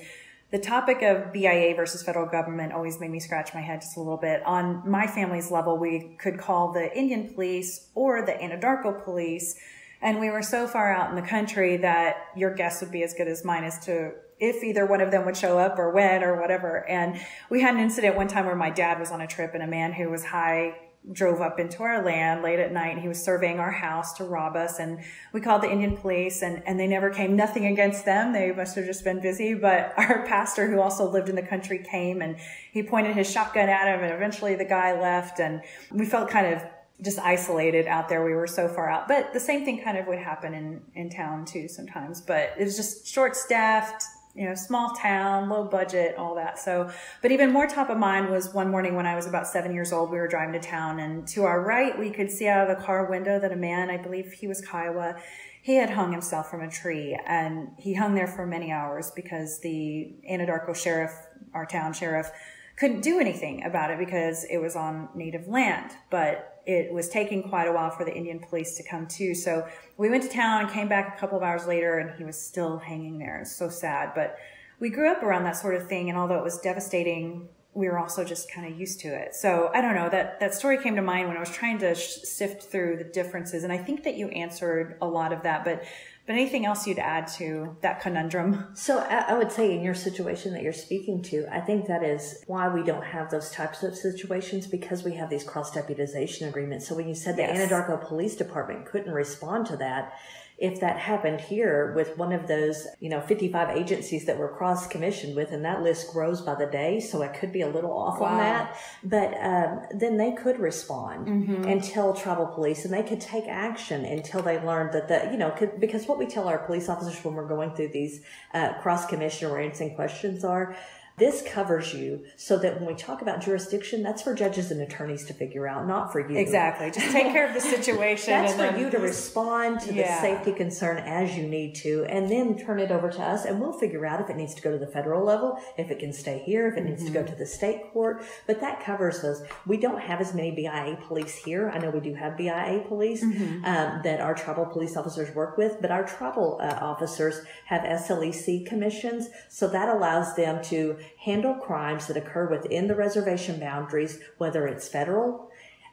the topic of BIA versus federal government always made me scratch my head just a little bit. On my family's level, we could call the Indian police or the Anadarko police. And we were so far out in the country that your guess would be as good as mine as to if either one of them would show up or when or whatever. And we had an incident one time where my dad was on a trip and a man who was high drove up into our land late at night. And he was surveying our house to rob us and we called the Indian police and, and they never came. Nothing against them. They must have just been busy. But our pastor who also lived in the country came and he pointed his shotgun at him and eventually the guy left and we felt kind of just isolated out there. We were so far out, but the same thing kind of would happen in, in town too sometimes, but it was just short staffed, you know, small town, low budget, all that. So, but even more top of mind was one morning when I was about seven years old, we were driving to town and to our right, we could see out of the car window that a man, I believe he was Kiowa, he had hung himself from a tree and he hung there for many hours because the Anadarko sheriff, our town sheriff, couldn't do anything about it because it was on native land. But it was taking quite a while for the Indian police to come too. So we went to town and came back a couple of hours later and he was still hanging there. It's so sad. But we grew up around that sort of thing. And although it was devastating, we were also just kind of used to it. So I don't know that that story came to mind when I was trying to sift through the differences. And I think that you answered a lot of that, but but anything else you'd add to that conundrum? So I would say in your situation that you're speaking to, I think that is why we don't have those types of situations because we have these cross deputization agreements. So when you said yes. the Anadarko Police Department couldn't respond to that, if that happened here with one of those, you know, 55 agencies that we're cross commissioned with, and that list grows by the day, so I could be a little off wow. on that, but um, then they could respond mm-hmm. and tell tribal police, and they could take action until they learned that the, you know, could, because what we tell our police officers when we're going through these uh, cross commission or answering questions are, this covers you so that when we talk about jurisdiction, that's for judges and attorneys to figure out, not for you. Exactly. Just take care of the situation. that's for you to respond to yeah. the safety concern as you need to, and then turn it over to us, and we'll figure out if it needs to go to the federal level, if it can stay here, if it mm-hmm. needs to go mm-hmm. to the state court. But that covers those. We don't have as many BIA police here. I know we do have BIA police mm-hmm. um, that our tribal police officers work with, but our tribal uh, officers have SLEC commissions, so that allows them to handle crimes that occur within the reservation boundaries, whether it's federal,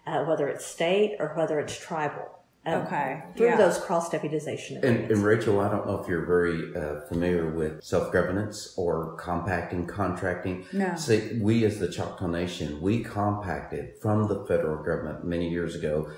uh, whether it's state, or whether it's tribal. um, Okay. through Yeah. those cross deputization And, and Rachael, I don't know if you're very uh, familiar with self governance or compacting, contracting. No. See, we as the Choctaw Nation, we compacted from the federal government many years ago.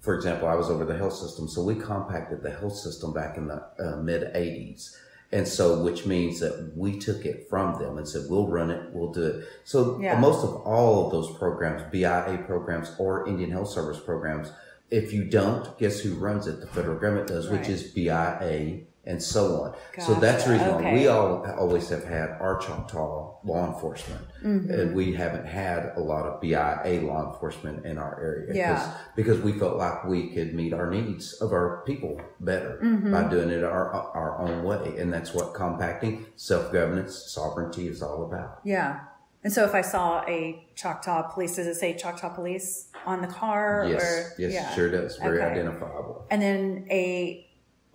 For example, I was over the health system, so we compacted the health system back in the uh, mid 80s. And so, which means that we took it from them and said, we'll run it, we'll do it. So, Yeah. most of all of those programs, BIA programs or Indian Health Service programs, if you don't, guess who runs it? The federal government does, which is BIA and so on. So that's the Gotcha. reason why we all always have had our Choctaw law enforcement, Mm-hmm. and we haven't had a lot of BIA law enforcement in our area. Yeah. because we felt like we could meet our needs of our people better Mm-hmm. by doing it our our own way, and that's what compacting, self governance, sovereignty is all about. Yeah. And so if I saw a Choctaw police, does it say Choctaw police on the car? Yes, or, yes, yeah. it sure does. Very Okay. identifiable. And then a,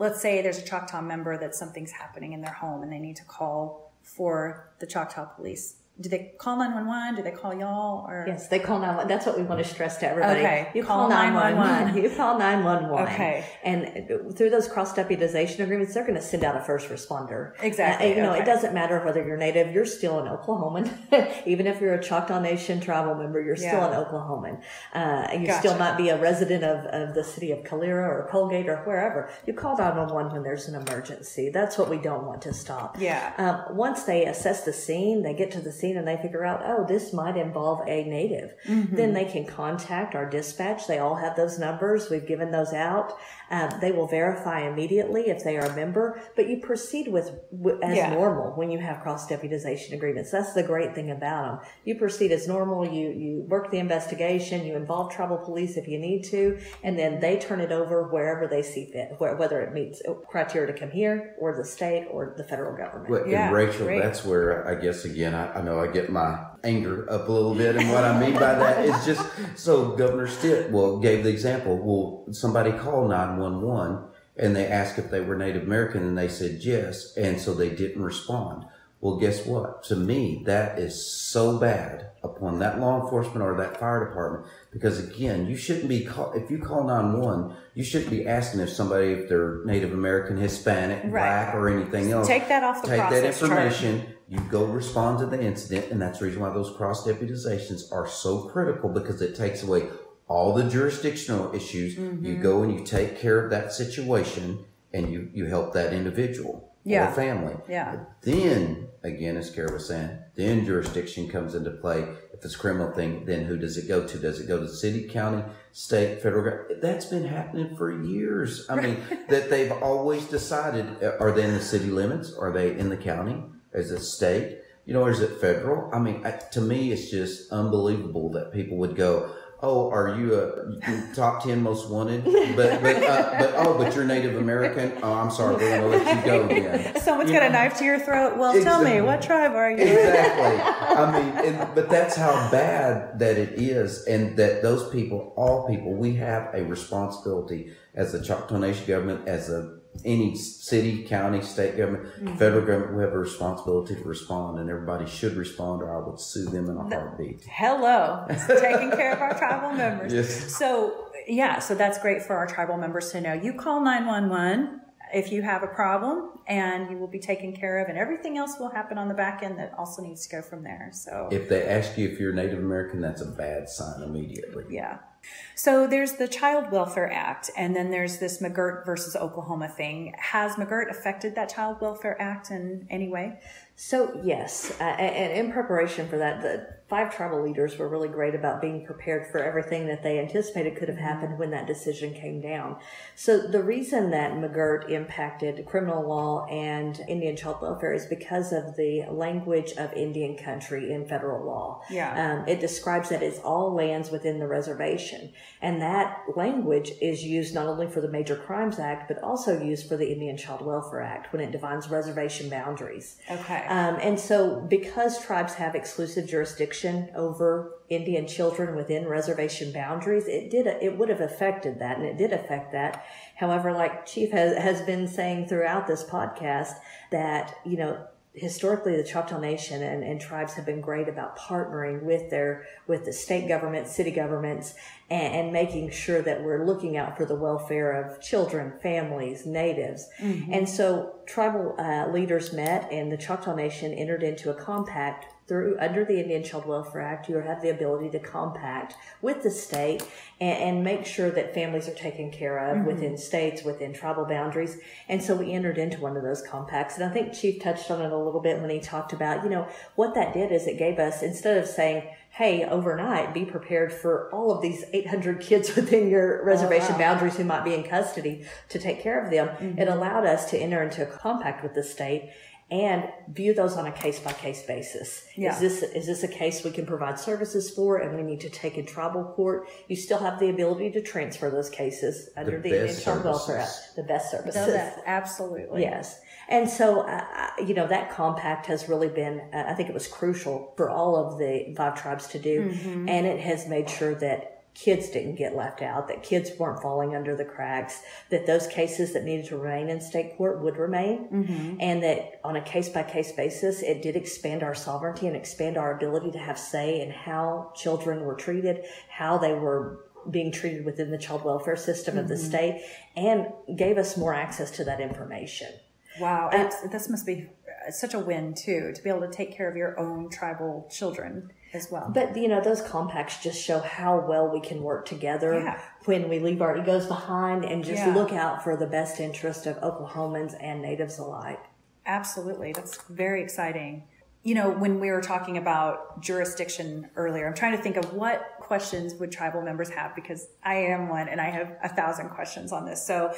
let's say there's a Choctaw member that something's happening in their home and they need to call for the Choctaw police. Do they call 911? Do they call y'all? Or Yes, they call 911. That's what we want to stress to everybody. Okay. You Call call 911. 911. You call 911. Okay. And through those cross deputization agreements, they're going to send out a first responder. Exactly, you know, okay. it doesn't matter whether you're native, you're still an Oklahoman. Even if you're a Choctaw Nation tribal member, you're still an Oklahoman. Uh, you Gotcha. still might be a resident of, of the city of Calera or Coalgate or wherever. You call 911 when there's an emergency. That's what we don't want to stop. Yeah. Um, once they assess the scene, they get to the scene and they figure out, oh, this might involve a native. Mm-hmm. Then they can contact our dispatch. They all have those numbers. We've given those out. Um, they will verify immediately if they are a member, but you proceed with, w as Yeah. normal when you have cross deputization agreements. That's the great thing about them. You proceed as normal. You you work the investigation. You involve tribal police if you need to, and then they turn it over wherever they see fit, where, whether it meets criteria to come here or the state or the federal government. Well, Yeah, and Rachael, great. that's where I guess again, I, I know I get my anger up a little bit, and what I mean by that is just so Governor Stitt, well, gave the example. Well, somebody called nine one one, and they asked if they were Native American, and they said yes, and so they didn't respond. Well, guess what? To me, that is so bad upon that law enforcement or that fire department because again, you shouldn't be call if you call 911, you shouldn't be asking if somebody if they're Native American, Hispanic, black, or anything else. Take that off the Take that process chart. information. You go respond to the incident, and that's the reason why those cross deputizations are so critical because it takes away all the jurisdictional issues. Mm-hmm. You go and you take care of that situation, and you you help that individual Yeah. or family. Yeah. Then again, as Kara was saying, then jurisdiction comes into play. If it's a criminal thing, then who does it go to? Does it go to city, county, state, federal? That's been happening for years. I mean, that they've always decided: uh, are they in the city limits? Are they in the county? Is it state? You know, or is it federal? I mean, to me, it's just unbelievable that people would go. Oh, are you a top ten most wanted? But but uh, but oh, but you're Native American. Oh, I'm sorry, we're to let you go then. Someone's You got a knife to your throat. Well, tell me, what tribe are you? Exactly. I mean, and, but that's how bad that it is, and that those people, all people, we have a responsibility as the Choctaw Nation government, as a any city, county, state government, Mm-hmm. federal government, we have a responsibility to respond, and everybody should respond, or I would sue them in a heartbeat. Hello, taking care of our tribal members. Yes. So yeah, so that's great for our tribal members to know. You call nine one one if you have a problem, and you will be taken care of, and everything else will happen on the back end that also needs to go from there. So If they ask you if you're Native American, that's a bad sign immediately. yeah. So there's the Child Welfare Act, and then there's this McGirt versus Oklahoma thing. Has McGirt affected that Child Welfare Act in any way? So yes, uh, and in preparation for that, the five tribal leaders were really great about being prepared for everything that they anticipated could have happened when that decision came down. So the reason that McGirt impacted criminal law and Indian child welfare is because of the language of Indian country in federal law. Yeah. Um, it describes that it's all lands within the reservation. And that language is used not only for the Major Crimes Act, but also used for the Indian Child Welfare Act when it defines reservation boundaries. Okay. Um, and so, because tribes have exclusive jurisdiction over Indian children within reservation boundaries, it did it would have affected that, and it did affect that. However, like Chief has, has been saying throughout this podcast, that you know historically the Choctaw Nation and, and, tribes have been great about partnering with their with the state government, city governments, and, and making sure that we're looking out for the welfare of children, families, natives. Mm-hmm. And so tribal uh, leaders met, and the Choctaw Nation entered into a compact through under the Indian Child Welfare Act, you have the ability to compact with the state and, and make sure that families are taken care of mm-hmm. within states, within tribal boundaries. And so we entered into one of those compacts. And I think Chief touched on it a little bit when he talked about, you know, what that did is it gave us, instead of saying, hey, overnight, be prepared for all of these 800 kids within your reservation oh, wow. boundaries who might be in custody to take care of them. Mm-hmm. It allowed us to enter into a compact with the state and view those on a case by case basis. Yeah. Is this is this a case we can provide services for and we need to take in tribal court? You still have the ability to transfer those cases under the, the Indian Child Welfare Act, the best services. No, absolutely. Yes. And so, uh, uh, you know, that compact has really been, uh, I think it was crucial for all of the five tribes to do. Mm-hmm. And it has made sure that kids didn't get left out, that kids weren't falling under the cracks, that those cases that needed to remain in state court would remain, mm-hmm. and that on a case by case basis, it did expand our sovereignty and expand our ability to have say in how children were treated, how they were being treated within the child welfare system mm-hmm. of the mm-hmm. state, and gave us more access to that information. Wow, and, this must be such a win too to be able to take care of your own tribal children as well. But you know, those compacts just show how well we can work together yeah. when we leave our egos behind and just yeah. look out for the best interest of Oklahomans and natives alike. Absolutely. That's very exciting. You know, when we were talking about jurisdiction earlier, I'm trying to think of what questions would tribal members have because I am one and I have a thousand questions on this. So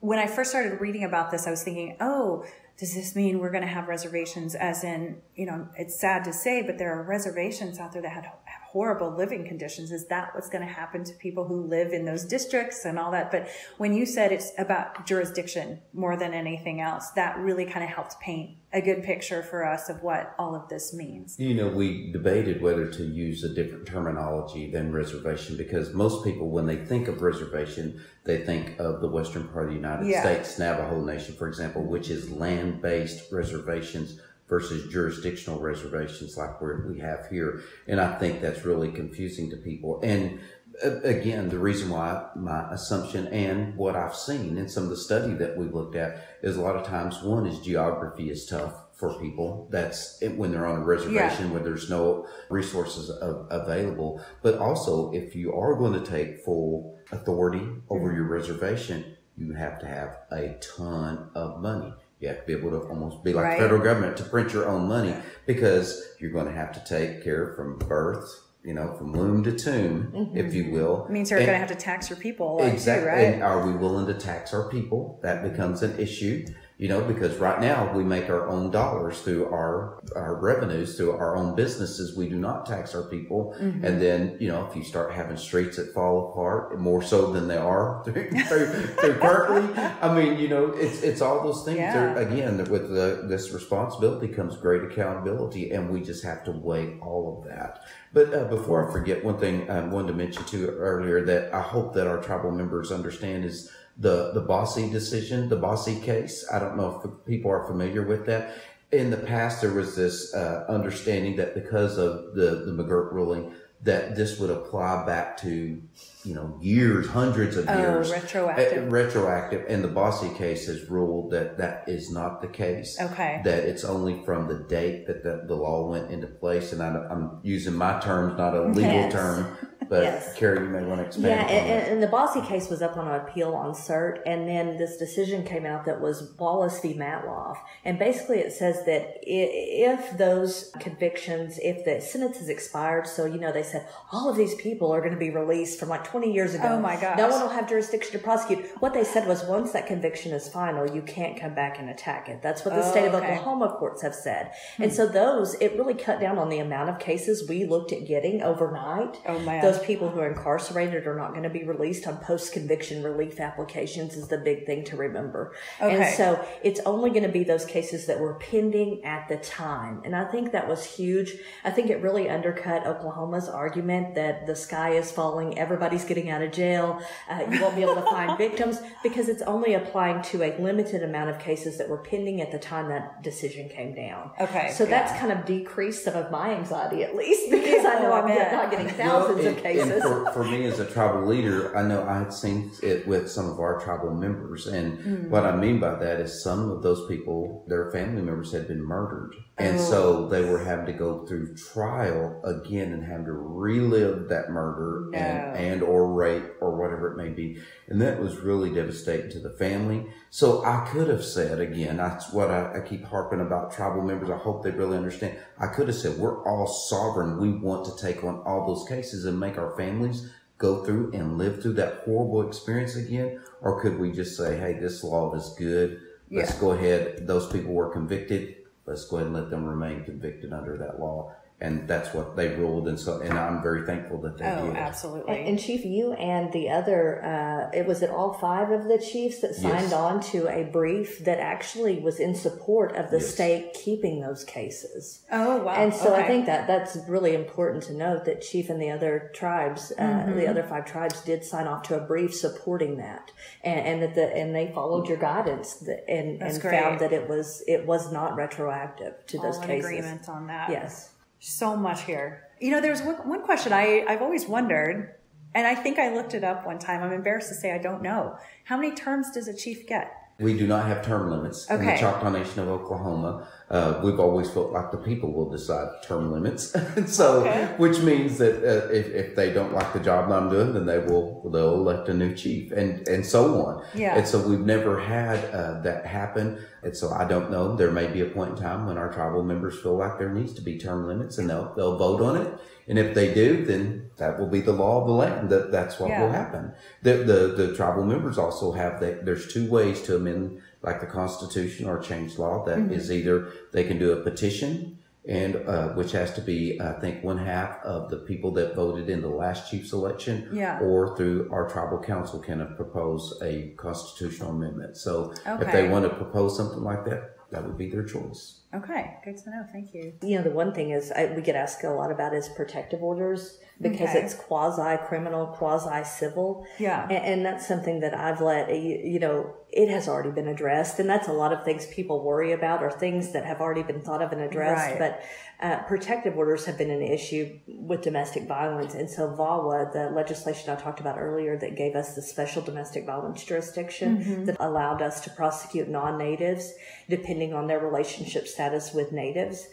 when I first started reading about this, I was thinking, oh, does this mean we're going to have reservations as in you know it's sad to say but there are reservations out there that have horrible living conditions is that what's going to happen to people who live in those districts and all that but when you said it's about jurisdiction more than anything else that really kind of helped paint a good picture for us of what all of this means. You know, we debated whether to use a different terminology than reservation because most people, when they think of reservation, they think of the western part of the United yeah. States, Navajo Nation, for example, which is land based reservations versus jurisdictional reservations like we have here. And I think that's really confusing to people. And again, the reason why my assumption and what I've seen in some of the study that we've looked at is a lot of times one is geography is tough for people. That's when they're on a reservation yeah. where there's no resources available. But also, if you are going to take full authority over mm-hmm. your reservation, you have to have a ton of money. You have to be able to almost be like right. the federal government to print your own money because you're going to have to take care from birth you know, from womb to tomb, mm-hmm. if you will. It means you're going to have to tax your people. Exactly. Too, right? And are we willing to tax our people? That becomes an issue you know, because right now we make our own dollars through our, our revenues, through our own businesses. We do not tax our people. Mm-hmm. And then, you know, if you start having streets that fall apart more so than they are through, through, through currently, I mean, you know, it's, it's all those things. Yeah. again, with the, this responsibility comes great accountability and we just have to weigh all of that. But uh, before I forget, one thing I wanted to mention too earlier that I hope that our tribal members understand is the the Bosse decision, the Bosse case. I don't know if people are familiar with that. In the past, there was this uh, understanding that because of the the McGirt ruling, that this would apply back to you know years, hundreds of oh, years, retroactive, uh, retroactive. And the Bosse case has ruled that that is not the case. Okay, that it's only from the date that the, the law went into place. And I, am using my terms, not a legal yes. term. But yes. Kara, you may want to expand. Yeah, and, and, the Bosse case was up on appeal on cert, and then this decision came out that was Wallace v. Matloff, and basically it says that if those convictions, if the sentence is expired, so you know they said all of these people are going to be released from like 20 years ago. Oh my gosh. No one will have jurisdiction to prosecute. What they said was once that conviction is final, you can't come back and attack it. That's what the oh, state of okay. Oklahoma courts have said. Hmm. And so those, it really cut down on the amount of cases we looked at getting overnight. Oh my those those people who are incarcerated are not going to be released on post conviction relief applications is the big thing to remember. Okay. And so it's only going to be those cases that were pending at the time. And I think that was huge. I think it really undercut Oklahoma's argument that the sky is falling, everybody's getting out of jail, uh, you won't be able to find victims because it's only applying to a limited amount of cases that were pending at the time that decision came down. Okay, So that's kind of decreased some of my anxiety at least because I know I I'm bet. not getting thousands Well, of and- cases. And for, for me as a tribal leader, I know I had seen it with some of our tribal members. And Hmm. what I mean by that is some of those people, their family members had been murdered. And Oh. so they were having to go through trial again and having to relive that murder No. and, and or rape or whatever it may be. And that was really devastating to the family. So I could have said again, that's what I, I keep harping about tribal members. I hope they really understand. I could have said, we're all sovereign. We want to take on all those cases and make our families go through and live through that horrible experience again. Or could we just say, hey, this law is good. Let's Yeah. go ahead. Those people were convicted. Let's go ahead and let them remain convicted under that law. And that's what they ruled. And so, and I'm very thankful that they Oh, did. absolutely. And, and Chief, you and the other, uh, it was it all five of the chiefs that signed Yes. on to a brief that actually was in support of the Yes. state keeping those cases. oh, wow. And so I think that that's really important to note that Chief and the other tribes, uh, Mm-hmm. the other five tribes, did sign off to a brief supporting that, and, and that the and they followed your guidance and That's and great. found that it was it was not retroactive to those All in cases. agreement on that. Yes. So much here. You know, there's one, one question I, I've always wondered, and I think I looked it up one time. I'm embarrassed to say I don't know. How many terms does a chief get? We do not have term limits in the Choctaw Nation of Oklahoma. Uh, we've always felt like the people will decide term limits. So, Okay. which means that uh, if, if they don't like the job that I'm doing, then they will they'll elect a new chief, and and so on. Yeah. And so we've never had uh, that happen. And so I don't know. There may be a point in time when our tribal members feel like there needs to be term limits, and they'll they'll vote on it. And if they do, then that will be the law of the land. That that's what Yeah. will happen. The, the the tribal members also have that. There's two ways to amend like the Constitution or change law. That is Mm-hmm. either they can do a petition, and uh, which has to be I think one half of the people that voted in the last chief's election, Yeah. or through our tribal council can propose a constitutional amendment. So if they want to propose something like that, that would be their choice. Okay, good to know. Thank you. You know, the one thing is I, we get asked a lot about is protective orders because Okay. it's quasi criminal, quasi civil. Yeah. And, and that's something that I've let, you, you know, it has already been addressed. And that's a lot of things people worry about or things that have already been thought of and addressed. Right. But uh, protective orders have been an issue with domestic violence. And so VAWA, the legislation I talked about earlier that gave us the special domestic violence jurisdiction that allowed us to prosecute non-natives depending on their relationship status with natives,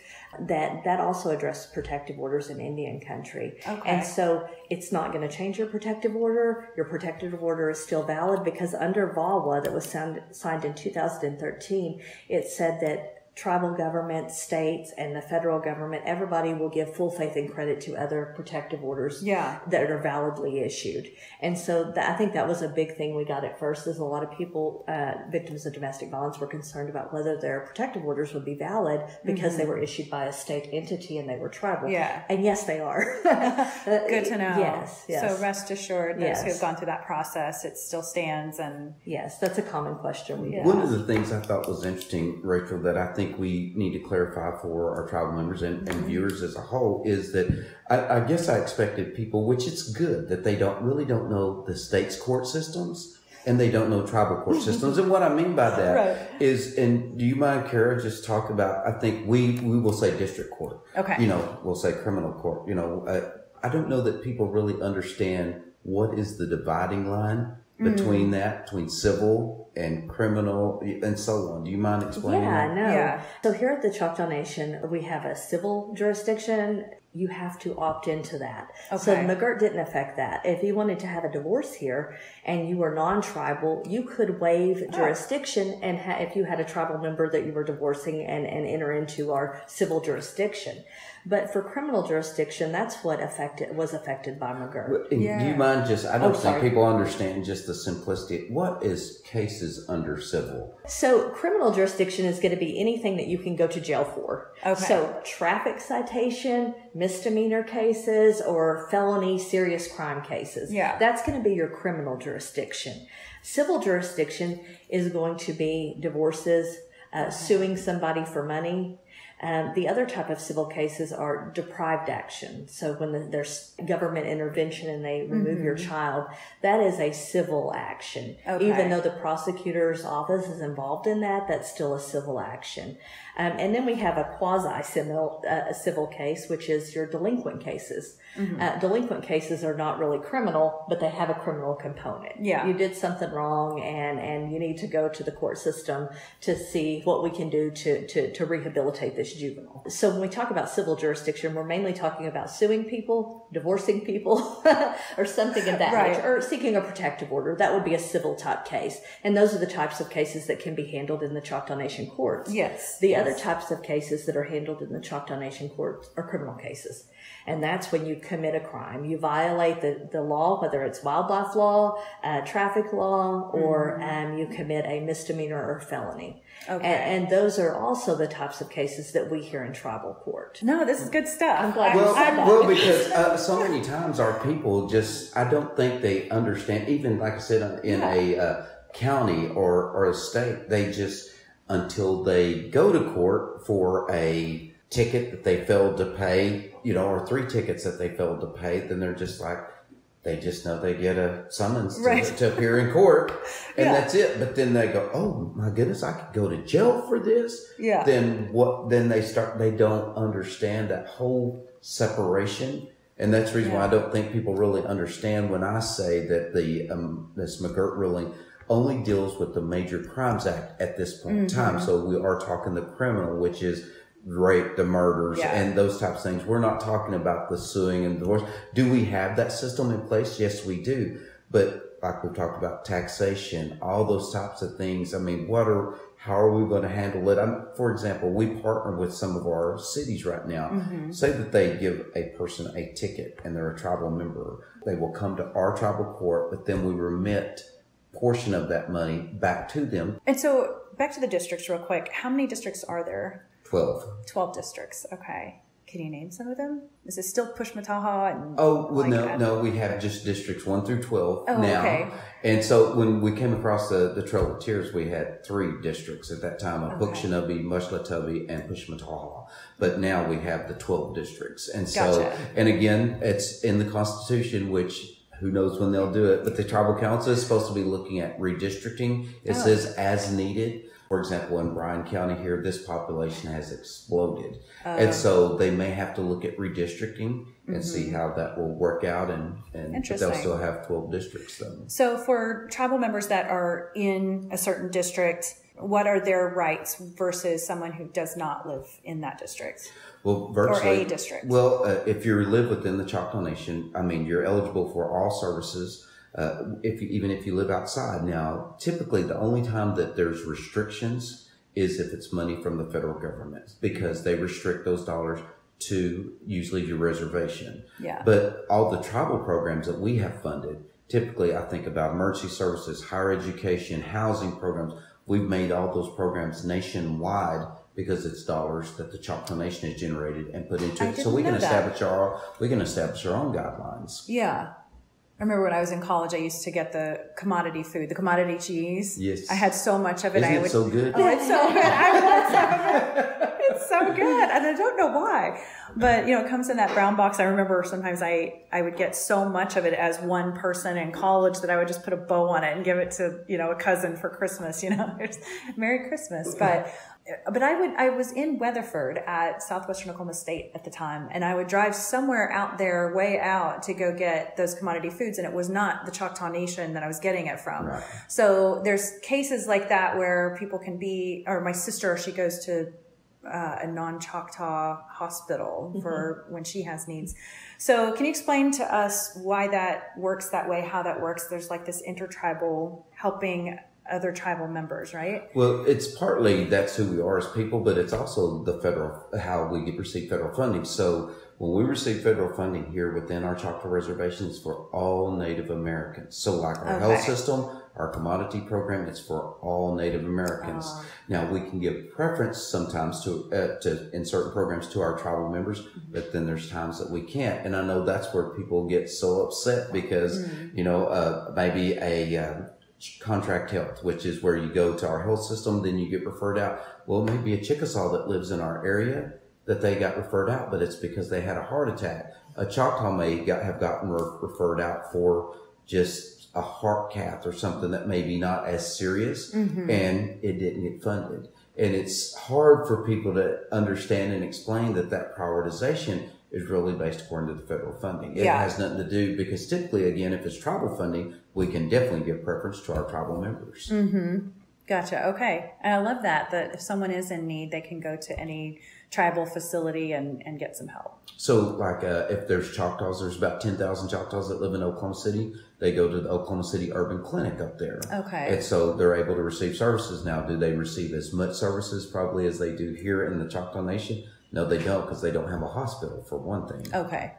that, that also addressed protective orders in Indian country. Okay. And so it's not going to change your protective order. Your protective order is still valid because under VAWA that was signed, signed in 2013, it said that tribal government, states, and the federal government, everybody will give full faith and credit to other protective orders Yeah. that are validly issued. And so that, I think that was a big thing we got at first is a lot of people, uh, victims of domestic violence were concerned about whether their protective orders would be valid because they were issued by a state entity and they were tribal. Mm-hmm. Yeah. And yes, they are. Good to know. Yes, yes. So rest assured, those who have gone through that process, it still stands. And Yes, that's a common question we get. One of the things I thought was interesting, Rachael, that I think we need to clarify for our tribal members and, and viewers as a whole is that I, I guess I expected people, which it's good that they don't really don't know the state's court systems and they don't know tribal court systems. And what I mean by that is, Right. and do you mind, Kara, just talk about? I think we we will say district court. Okay. You know, we'll say criminal court. You know, uh, I don't know that people really understand what is the dividing line between that, between civil and criminal and so on. Do you mind explaining Yeah, that? no. Yeah. So here at the Choctaw Nation, we have a civil jurisdiction. You have to opt into that. Okay. So Okay. McGirt didn't affect that. If you wanted to have a divorce here and you were non-tribal, you could waive Oh. jurisdiction and ha- if you had a tribal member that you were divorcing and, and enter into our civil jurisdiction. But for criminal jurisdiction, that's what affected was affected by McGirt. And Yeah. Do you mind just, I don't Oh, think sorry. people understand just the simplicity. What is cases under civil? So criminal jurisdiction is going to be anything that you can go to jail for. Okay. So traffic citation, misdemeanor cases, or felony serious crime cases. Yeah. That's going to be your criminal jurisdiction. Civil jurisdiction is going to be divorces, uh, suing somebody for money. Um, the other type of civil cases are deprived action. So when the, there's government intervention and they remove your child, that is a civil action. Okay. Even though the prosecutor's office is involved in that, that's still a civil action. Um, and then we have a quasi civil uh, civil case, which is your delinquent cases. Uh, delinquent cases are not really criminal, but they have a criminal component. Yeah. you did something wrong, and and you need to go to the court system to see what we can do to to to rehabilitate this juvenile. So when we talk about civil jurisdiction, we're mainly talking about suing people, divorcing people, or something of that Right. nature, or seeking a protective order. That would be a civil type case, and those are the types of cases that can be handled in the Choctaw Nation courts. Yes. The other types of cases that are handled in the Choctaw Nation courts are criminal cases. And that's when you commit a crime. You violate the, the law, whether it's wildlife law, uh, traffic law, or um, you commit a misdemeanor or felony. Okay. And, and those are also the types of cases that we hear in tribal court. No, this is good stuff. I'm glad you Well, said that. well, because uh, so many times our people just, I don't think they understand, even like I said, in a uh, county or, or a state, they just, until they go to court for a ticket that they failed to pay, you know, or three tickets that they failed to pay, then they're just like, they just know they get a summons to, Right. to appear in court and Yeah. that's it. But then they go, oh my goodness, I could go to jail for this Yeah. then what then they start they don't understand that whole separation and that's the reason why I don't think people really understand when I say that the um, this McGirt ruling only deals with the Major Crimes Act at this point in time. Mm-hmm. So we are talking the criminal, which is rape, the murders, Yeah. and those types of things. We're not talking about the suing and divorce. Do we have that system in place? Yes, we do. But like we've talked about taxation, all those types of things. I mean, what are how are we going to handle it? I'm, for example, we partner with some of our cities right now. Mm-hmm. Say that they give a person a ticket and they're a tribal member. They will come to our tribal court, but then we remit portion of that money back to them. And so back to the districts real quick. How many districts are there? 12. 12 districts. Okay. Can you name some of them? Is it still Pushmataha and Oh, well, like no, that? no, we have just districts one through 12 Oh, now. okay. And so when we came across the, the Trail of Tears, we had three districts at that time of Okay. Apukshunnubbee, Moshulatubbee, and Pushmataha. But now we have the 12 districts. And so, Gotcha. and again, it's in the Constitution, which who knows when they'll do it, but the tribal council is supposed to be looking at redistricting. It Oh. says as needed. For example, in Bryan County here, this population has exploded. Oh. and so they may have to look at redistricting and see how that will work out and, and they'll Mm-hmm. Still have 12 districts though. So for tribal members that are in a certain district, what are their rights versus someone who does not live in that district? Well, virtually. a district. Well, uh, if you live within the Choctaw Nation, I mean, you're eligible for all services. Uh, if you, even if you live outside now, typically the only time that there's restrictions is if it's money from the federal government because they restrict those dollars to usually your reservation. Yeah. But all the tribal programs that we have funded, typically I think about emergency services, higher education, housing programs. We've made all those programs nationwide because it's dollars that the Choctaw Nation has generated and put into it. So we can that. establish our we can establish our own guidelines. Yeah. I remember when I was in college, I used to get the commodity food, the commodity cheese. Yes. I had so much of it. Isn't I it would, so good? Oh, it's so good. I want some of it. It's so good. And I don't know why. But, you know, it comes in that brown box. I remember sometimes I, I would get so much of it as one person in college that I would just put a bow on it and give it to, you know, a cousin for Christmas, you know, Merry Christmas. But, but I would, I was in Weatherford at Southwestern Oklahoma State at the time, and I would drive somewhere out there, way out to go get those commodity foods. And it was not the Choctaw Nation that I was getting it from. Right. So there's cases like that where people can be, or my sister, she goes to uh, a non-Choctaw hospital for when she has needs. So can you explain to us why that works that way, how that works? There's like this intertribal helping other tribal members, right? Well, it's partly that's who we are as people, but it's also the federal how we get receive federal funding. So when we receive federal funding here within our Choctaw reservations for all Native Americans. So like our Okay. health system, our commodity program, it's for all Native Americans. Oh. Now we can give preference sometimes to uh, to in certain programs to our tribal members, Mm-hmm. but then there's times that we can't. And I know that's where people get so upset because Mm-hmm. you know uh, maybe a um, contract health, which is where you go to our health system, then you get referred out. Well, it may be a Chickasaw that lives in our area that they got referred out, but it's because they had a heart attack. A Choctaw may got, have gotten re- referred out for just a heart cath or something that maybe not as serious Mm-hmm. and it didn't get funded. And it's hard for people to understand and explain that that prioritization is really based according to the federal funding. It Yeah. has nothing to do because typically, again, if it's tribal funding, we can definitely give preference to our tribal members. Mm-hmm. Gotcha. Okay. And I love that, that if someone is in need, they can go to any tribal facility and, and get some help. So, like, uh, if there's Choctaws, there's about 10,000 Choctaws that live in Oklahoma City. They go to the Oklahoma City Urban Clinic up there. Okay. And so they're able to receive services now. Do they receive as much services probably as they do here in the Choctaw Nation? No, they don't because they don't have a hospital for one thing. Okay.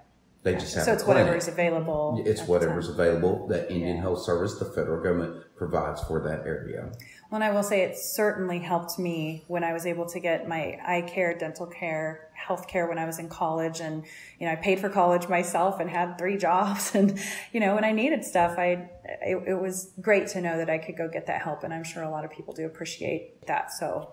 They just have So a it's whatever is available. It's whatever's available that Indian Health Service, the federal government, provides for that area. Well, and I will say it certainly helped me when I was able to get my eye care, dental care, health care when I was in college. And, you know, I paid for college myself and had three jobs. And, you know, when I needed stuff, I, it, it was great to know that I could go get that help. And I'm sure a lot of people do appreciate that. So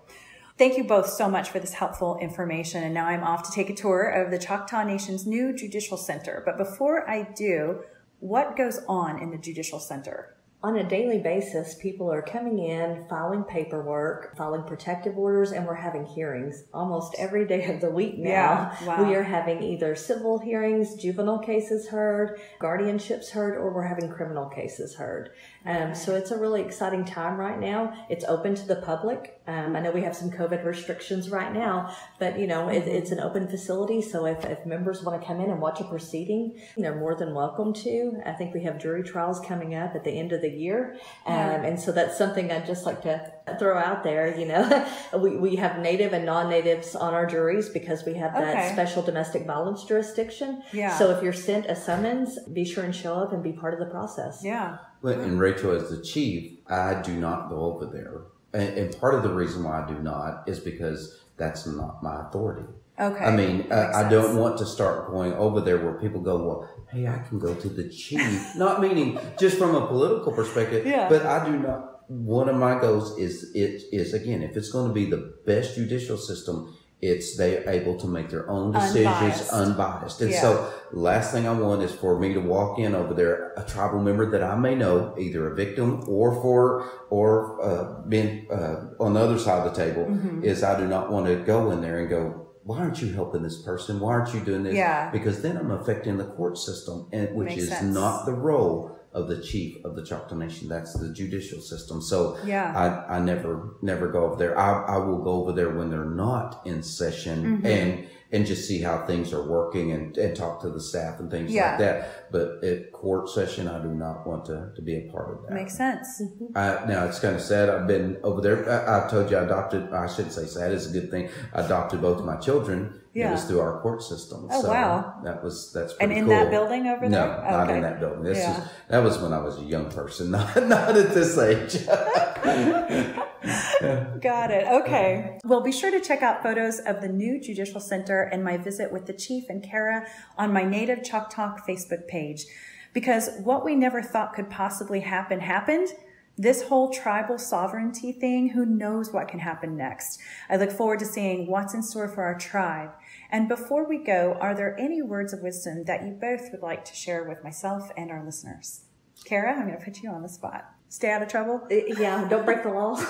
thank you both so much for this helpful information. And now I'm off to take a tour of the Choctaw Nation's new judicial center. But before I do, what goes on in the judicial center? On a daily basis, people are coming in, filing paperwork, filing protective orders, and we're having hearings almost every day of the week now. Yeah, wow. We are having either civil hearings, juvenile cases heard, guardianships heard, or we're having criminal cases heard. Um, so it's a really exciting time right now. It's open to the public. Um, I know we have some COVID restrictions right now, but you know, it, it's an open facility. So if, if members want to come in and watch a proceeding, they're more than welcome to. I think we have jury trials coming up at the end of the year. Um, and so that's something I'd just like to throw out there. You know, we, we have native and non-natives on our juries because we have that Okay. special domestic violence jurisdiction. Yeah. So if you're sent a summons, be sure and show up and be part of the process. Yeah. But and Rachael, as the chief, I do not go over there, and, and part of the reason why I do not is because that's not my authority. Okay. I mean, Makes I don't want to start going over there where people go, well, hey, I can go to the chief. not meaning just from a political perspective, Yeah. but I do not. One of my goals is it is again, if it's going to be the best judicial system, it's they're able to make their own decisions Unbiased. unbiased. And Yeah. so, last thing I want is for me to walk in over there, a tribal member that I may know, either a victim or for or uh, being uh, on the other side of the table, Mm-hmm. is I do not want to go in there and go, why aren't you helping this person? Why aren't you doing this? Yeah. Because then I'm affecting the court system, and which Makes is sense. not the role of the chief of the Choctaw Nation. That's the judicial system. So Yeah. I, I never never go over there. I, I will go over there when they're not in session Mm-hmm. and and just see how things are working and, and talk to the staff and things Yeah. like that. But at court session, I do not want to, to be a part of that. Makes sense. Mm-hmm. I, now it's kind of sad. I've been over there. I, I told you I adopted. I shouldn't say sad. It's a good thing. I adopted both of my children. Yeah. It was through our court system. Oh, so wow. That was that's And in cool. that building over no, there? not Okay. in that building. This Yeah. is that was when I was a young person, not not at this age. Got it. Okay. Well, be sure to check out photos of the new Judicial Center and my visit with the Chief and Kara on my Native ChocTalk Facebook page. Because what we never thought could possibly happen happened. This whole tribal sovereignty thing, who knows what can happen next? I look forward to seeing what's in store for our tribe. And before we go, are there any words of wisdom that you both would like to share with myself and our listeners? Kara, I'm going to put you on the spot. Stay out of trouble. Uh, Yeah, don't break the law.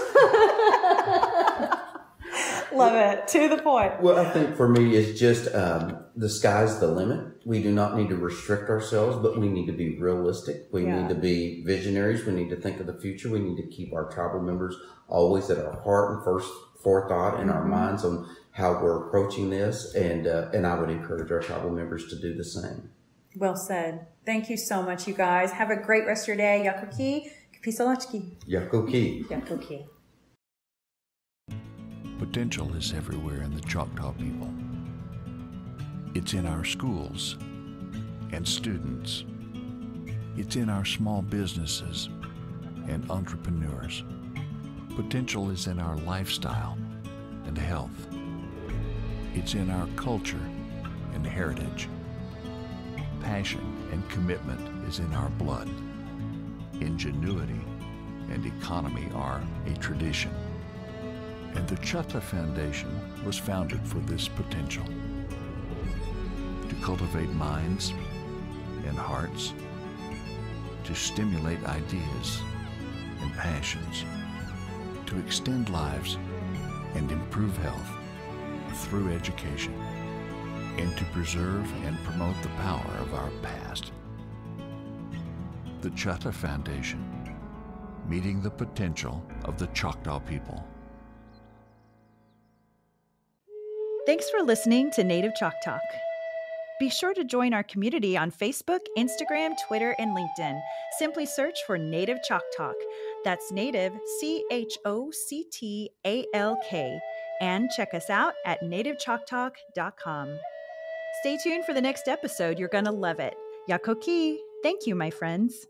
Love it. To the point. Well, I think for me, it's just um, the sky's the limit. We do not need to restrict ourselves, but we need to be realistic. We Yeah. need to be visionaries. We need to think of the future. We need to keep our tribal members always at our heart and first forethought in Mm-hmm. our minds on how we're approaching this. And uh, and I would encourage our tribal members to do the same. Well said. Thank you so much, you guys. Have a great rest of your day. Yakuki, Pisalachki. Yakoki. Yakuki. Potential is everywhere in the Choctaw people. It's in our schools and students. It's in our small businesses and entrepreneurs. Potential is in our lifestyle and health. It's in our culture and heritage. Passion and commitment is in our blood. Ingenuity and economy are a tradition. And the Chahta Foundation was founded for this potential to cultivate minds and hearts, to stimulate ideas and passions, to extend lives and improve health through education, and to preserve and promote the power of our past. The Chahta Foundation, meeting the potential of the Choctaw people. Thanks for listening to Native ChocTalk. Be sure to join our community on Facebook, Instagram, Twitter, and LinkedIn. Simply search for Native Chalk Talk. That's Native, C H O C T A L K. And check us out at nativechoctalk.com. Stay tuned for the next episode. You're going to love it. Yakoki. Thank you, my friends.